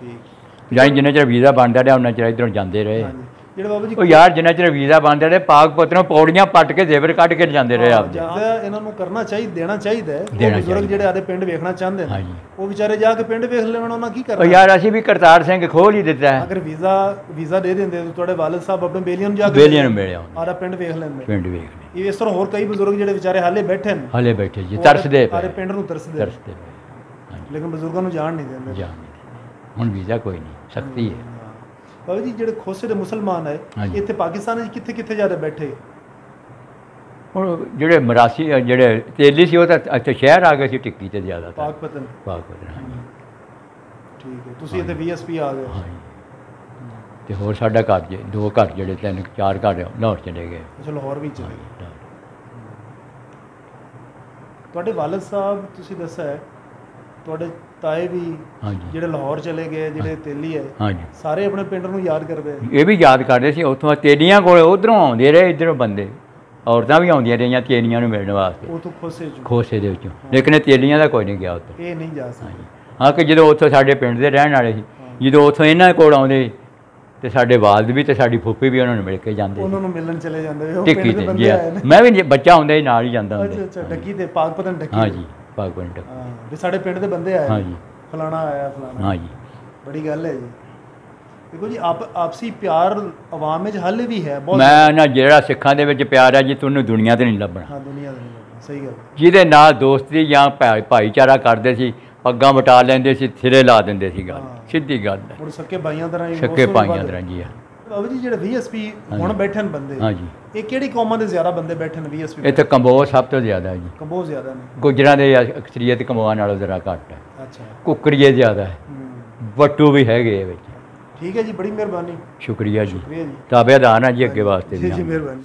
ਠੀਕ।
ਜਾਂ ਜਿੰਨਾ ਚਿਰ ਵੀਜ਼ਾ ਬਣਦਾ ਰਿਹਾ ਉਹਨਾਂ ਚਿਰ ਇੱਧਰੋਂ ਜਾਂਦੇ ਰਹੇ।
ਹਾਂਜੀ। ਜਿਹੜੇ ਬਾਬਾ ਜੀ
ਉਹ ਯਾਰ ਜਿੰਨਾ ਚਿਰ ਵੀਜ਼ਾ ਬਣਦਾ ਰਿਹਾ ਪਾਕ ਪੱਤਰੋਂ ਪੌੜੀਆਂ ਪੱਟ ਕੇ ਜ਼ੇਵਰ ਕੱਢ ਕੇ ਜਾਂਦੇ ਰਹੇ ਆਪਦੇ।
ਜ਼ਿਆਦਾ ਇਹਨਾਂ ਨੂੰ ਕਰਨਾ ਚਾਹੀਦਾ ਦੇਣਾ ਚਾਹੀਦਾ ਹੈ। ਬਜ਼ੁਰਗ ਜਿਹੜੇ ਆਦੇ ਪਿੰਡ ਵੇਖਣਾ ਚਾਹੁੰਦੇ ਨੇ ਉਹ ਵਿਚਾਰੇ ਜਾ ਕੇ ਪਿੰਡ ਵੇਖ ਲੈਣ ਉਹਨਾਂ ਕੀ
ਉਹ
ਕਰਨਾ
ਯਾਰ ਅਸੀਂ ਵੀ ਕਰਤਾਰ ਸਿੰਘ ਖੋਲ ਹੀ ਦਿੱਤਾ ਹੈ।
ਅਗਰ ਵੀਜ਼ਾ ਵੀਜ਼ਾ ਦੇ ਦਿੰਦੇ ਤਾਂ ਤੁਹਾਡੇ ਵਾਲਦ ਸਾਹਿਬ ਆਪਣੇ ਬੇਲੀਆਂ ਨੂੰ ਜਾ ਕੇ
ਬੇਲੀਆਂ ਨੂੰ ਮਿਲਿਆ
ਆਰਾ ਪਿੰਡ ਵੇਖ ਲੈਂਦੇ।
ਪਿੰਡ ਵੇਖਣੇ
ਇਹ ਇਸ ਤਰ੍ਹਾਂ ਹੋਰ ਕਈ ਬਜ਼ੁਰਗ ਜਿਹੜੇ ਵਿਚਾਰੇ ਹਾਲੇ ਬੈਠੇ ਨੇ
ਹਲੇ ਬੈਠੇ ਜੀ ਤਰਸਦੇ
ਆਰੇ ਪਿੰਡ ਨੂੰ ਤਰਸਦੇ।
ਤਰਸਦੇ
ਲੇਕਿਨ ਬਜ਼ੁਰਗਾਂ ਨੂੰ ਜਾਣ ਨਹੀਂ ਦਿੰਦੇ।
ਜਾਣ ਹੁਣ ਵੀਜ਼ਾ ਕੋਈ ਨਹੀਂ ਸਖਤੀ ਹਾਂ।
ਬਾਬਾ ਜੀ ਜਿਹੜੇ ਖੋਸੇ ਦੇ ਮੁਸਲਮਾਨ ਹੈ
ਹਾਂਜੀ।
ਇੱਥੇ ਪਾਕਿਸਤਾਨ ਵਿੱਚ ਕਿੱਥੇ ਕਿੱਥੇ ਜਾ ਕੇ ਬੈਠੇ?
ਹੁਣ ਜਿਹੜੇ ਮਰਾਸੀ ਅ, ਜਿਹੜੇ ਤੇਲੀ ਸੀ ਉਹ ਤਾਂ ਇੱਥੇ ਸ਼ਹਿਰ ਆ ਗਏ ਸੀ ਟਿੱਕੀ ਤੇ ਜ਼ਿਆਦਾ
ਪਾਕ ਪਤਨ। ਠੀਕ ਹੈ ਤੁਸੀਂ ਇੱਥੇ ਵੀਐਸਪੀ ਆ ਗਏ।
ਤੇ ਹੋਰ ਸਾਡਾ ਘਰ ਜੇ ਦੋ ਘਰ ਜਿਹੜੇ ਤਿੰਨ ਚਾਰ ਘਰ ਲਾਹੌਰ ਚਲੇ ਗਏ।
ਅੱਛਾ ਲਾਹੌਰ ਵੀ ਚਲੇ ਗਏ। ਤੁਹਾਡੇ ਵਾਲਦ ਸਾਹਿਬ ਤੁਸੀਂ ਦੱਸਿਆ ਹੈ, ਤੁਹਾਡੇ ਤਾਏ ਵੀ
ਹਾਂਜੀ।
ਜਿਹੜੇ ਲਾਹੌਰ ਚਲੇ ਗਏ ਜਿਹੜੇ ਤੇਲੀ ਹੈ
ਹਾਂਜੀ।
ਸਾਰੇ ਆਪਣੇ ਪਿੰਡ ਨੂੰ ਯਾਦ ਕਰਦੇ ਆ।
ਇਹ ਵੀ ਯਾਦ ਕਰਦੇ ਸੀ ਉੱਥੋਂ ਤੇਲੀਆਂ ਕੋਲ ਉਧਰੋਂ ਆਉਂਦੇ ਰਹੇ ਇਧਰੋਂ ਬੰਦੇ। ਔਰਤਾਂ ਵੀ ਆਉਂਦੀਆਂ ਰਹੀਆਂ ਤੇਲੀਆਂ ਨੂੰ ਮਿਲਣ ਵਾਸਤੇ।
ਉਹ ਤੋਂ ਖੋਸੇ ਚ
ਖੋਸੇ ਦੇ ਵਿੱਚੋਂ। ਲੇਕਿਨ ਇਹ ਤੇਲੀਆਂ ਦਾ ਕੋਈ ਨਹੀਂ ਗਿਆ ਉੱਥੇ।
ਇਹ ਨਹੀਂ ਜਾ ਸਕਦੇ।
ਹਾਂ ਕਿ ਜਦੋਂ ਉੱਥੋਂ ਸਾਡੇ ਪਿੰਡ ਦੇ ਰਹਿਣ ਵਾਲੇ ਸੀ ਜਦੋਂ ਉੱਥੋਂ ਇਹਨਾਂ ਕੋਲ ਆਉਂਦੇ ਤੇ ਸਾਡੇ ਵਾਲਦ ਵੀ ਤੇ ਸਾਡੀ ਫੁੱਫੀ ਵੀ ਉਹਨਾਂ ਨੂੰ ਮਿਲ ਕੇ ਜਾਂਦੇ
ਉਹਨਾਂ ਨੂੰ ਮਿਲਣ ਚਲੇ ਜਾਂਦੇ ਉਹ ਪਿੰਡ ਦੇ ਬੰਦੇ
ਮੈਂ ਵੀ ਬੱਚਾ ਹੁੰਦਾ ਸੀ ਨਾਲ ਹੀ ਜਾਂਦਾ
ਅੱਛਾ
ਹੁੰਦਾ
ਅੱਛਾ ਡੱਗੀ ਤੇ ਪਾਕ ਪਤਨ ਡੱਗੀ
ਹਾਂਜੀ। ਭਾਗਵਨ ਟਕ
ਹਾਂ ਵੀ ਸਾਡੇ ਪਿੰਡ ਦੇ ਬੰਦੇ ਆਏ।
ਹਾਂਜੀ।
ਫਲਾਣਾ ਆਇਆ ਫਲਾਣਾ।
ਹਾਂਜੀ।
ਬੜੀ ਗੱਲ ਹੈ ਜੀ। ਦੇਖੋ ਜੀ ਆਪ ਆਪਸੀ ਪਿਆਰ ਆਵਾਮ ਵਿੱਚ ਹਾਲੇ ਵੀ ਹੈ ਬਹੁਤ
ਮੈਂ ਨਾ ਜਿਹੜਾ ਸਿੱਖਾਂ ਦੇ ਵਿੱਚ ਪਿਆਰ ਹੈ ਜੀ ਤੁਹਾਨੂੰ ਦੁਨੀਆ ਤੇ ਨਹੀਂ ਲੱਭਣਾ।
ਹਾਂ ਦੁਨੀਆ ਦਾ ਨਹੀਂ ਲੱਗਦਾ, ਸਹੀ ਗੱਲ।
ਜਿਹਦੇ ਨਾਲ ਦੋਸਤੀ ਜਾਂ ਭਾਈ- ਭਾਈਚਾਰਾ ਕਰਦੇ ਸੀ ਪੱਗਾਂ ਵਟਾ ਲੈਂਦੇ ਸੀ ਸਿਰੇ ਲਾ ਦਿੰਦੇ ਸੀ ਗੱਲ। ਸਿੱਧੀ ਗੱਲ ਹੈ।
ਹੁਣ ਸੱਕੇ ਭਾਈਆਂ ਤਰ੍ਹਾਂ ਹੀ ਤੋਂ
ਪਾਈਆਂ
ਵੱਧ।
ਤਰ੍ਹਾਂ ਜੀ। ਆ
ਬਾਬਾ ਜੀ ਜਿਹੜੇ ਵੀਐਸਪੀ ਹੁਣ ਬੈਠੇ ਨੇ ਬੰਦੇ
ਹਾਂਜੀ।
ਇਹ ਕਿਹੜੀ ਕੌਮਾਂ ਦੇ ਜ਼ਿਆਦਾ ਬੰਦੇ ਬੈਠੇ ਨੇ ਵੀਐਸਪੀ
ਇੱਥੇ ਕੰਬੋਜ ਸਭ ਤੋਂ ਜ਼ਿਆਦਾ ਹੈ ਜੀ।
ਕੰਬੋ ਜ਼ਿਆਦਾ ਨੇ।
ਗੁਜਰਾਂ ਦੇ ਅਕਸਰੀਅਤ ਕਮਾਉਣ ਨਾਲੋਂ ਜ਼ਰਾ ਘੱਟ ਹੈ।
ਅੱਛਾ।
ਕੁੱਕੜੀਏ ਜ਼ਿਆਦਾ ਹੈ। ਬੱਟੂ ਵੀ ਹੈਗੇ ਵਿੱਚ।
ਠੀਕ ਹੈ ਜੀ ਬੜੀ ਮਿਹਰਬਾਨੀ।
ਸ਼ੁਕਰੀਆ ਜੀ। ਤਾਬੇਦਾਰ ਹਾਂ ਜੀ ਅੱਗੇ ਵਾਸਤੇ
ਜੀ ਜੀ। ਮਿਹਰਬਾਨੀ।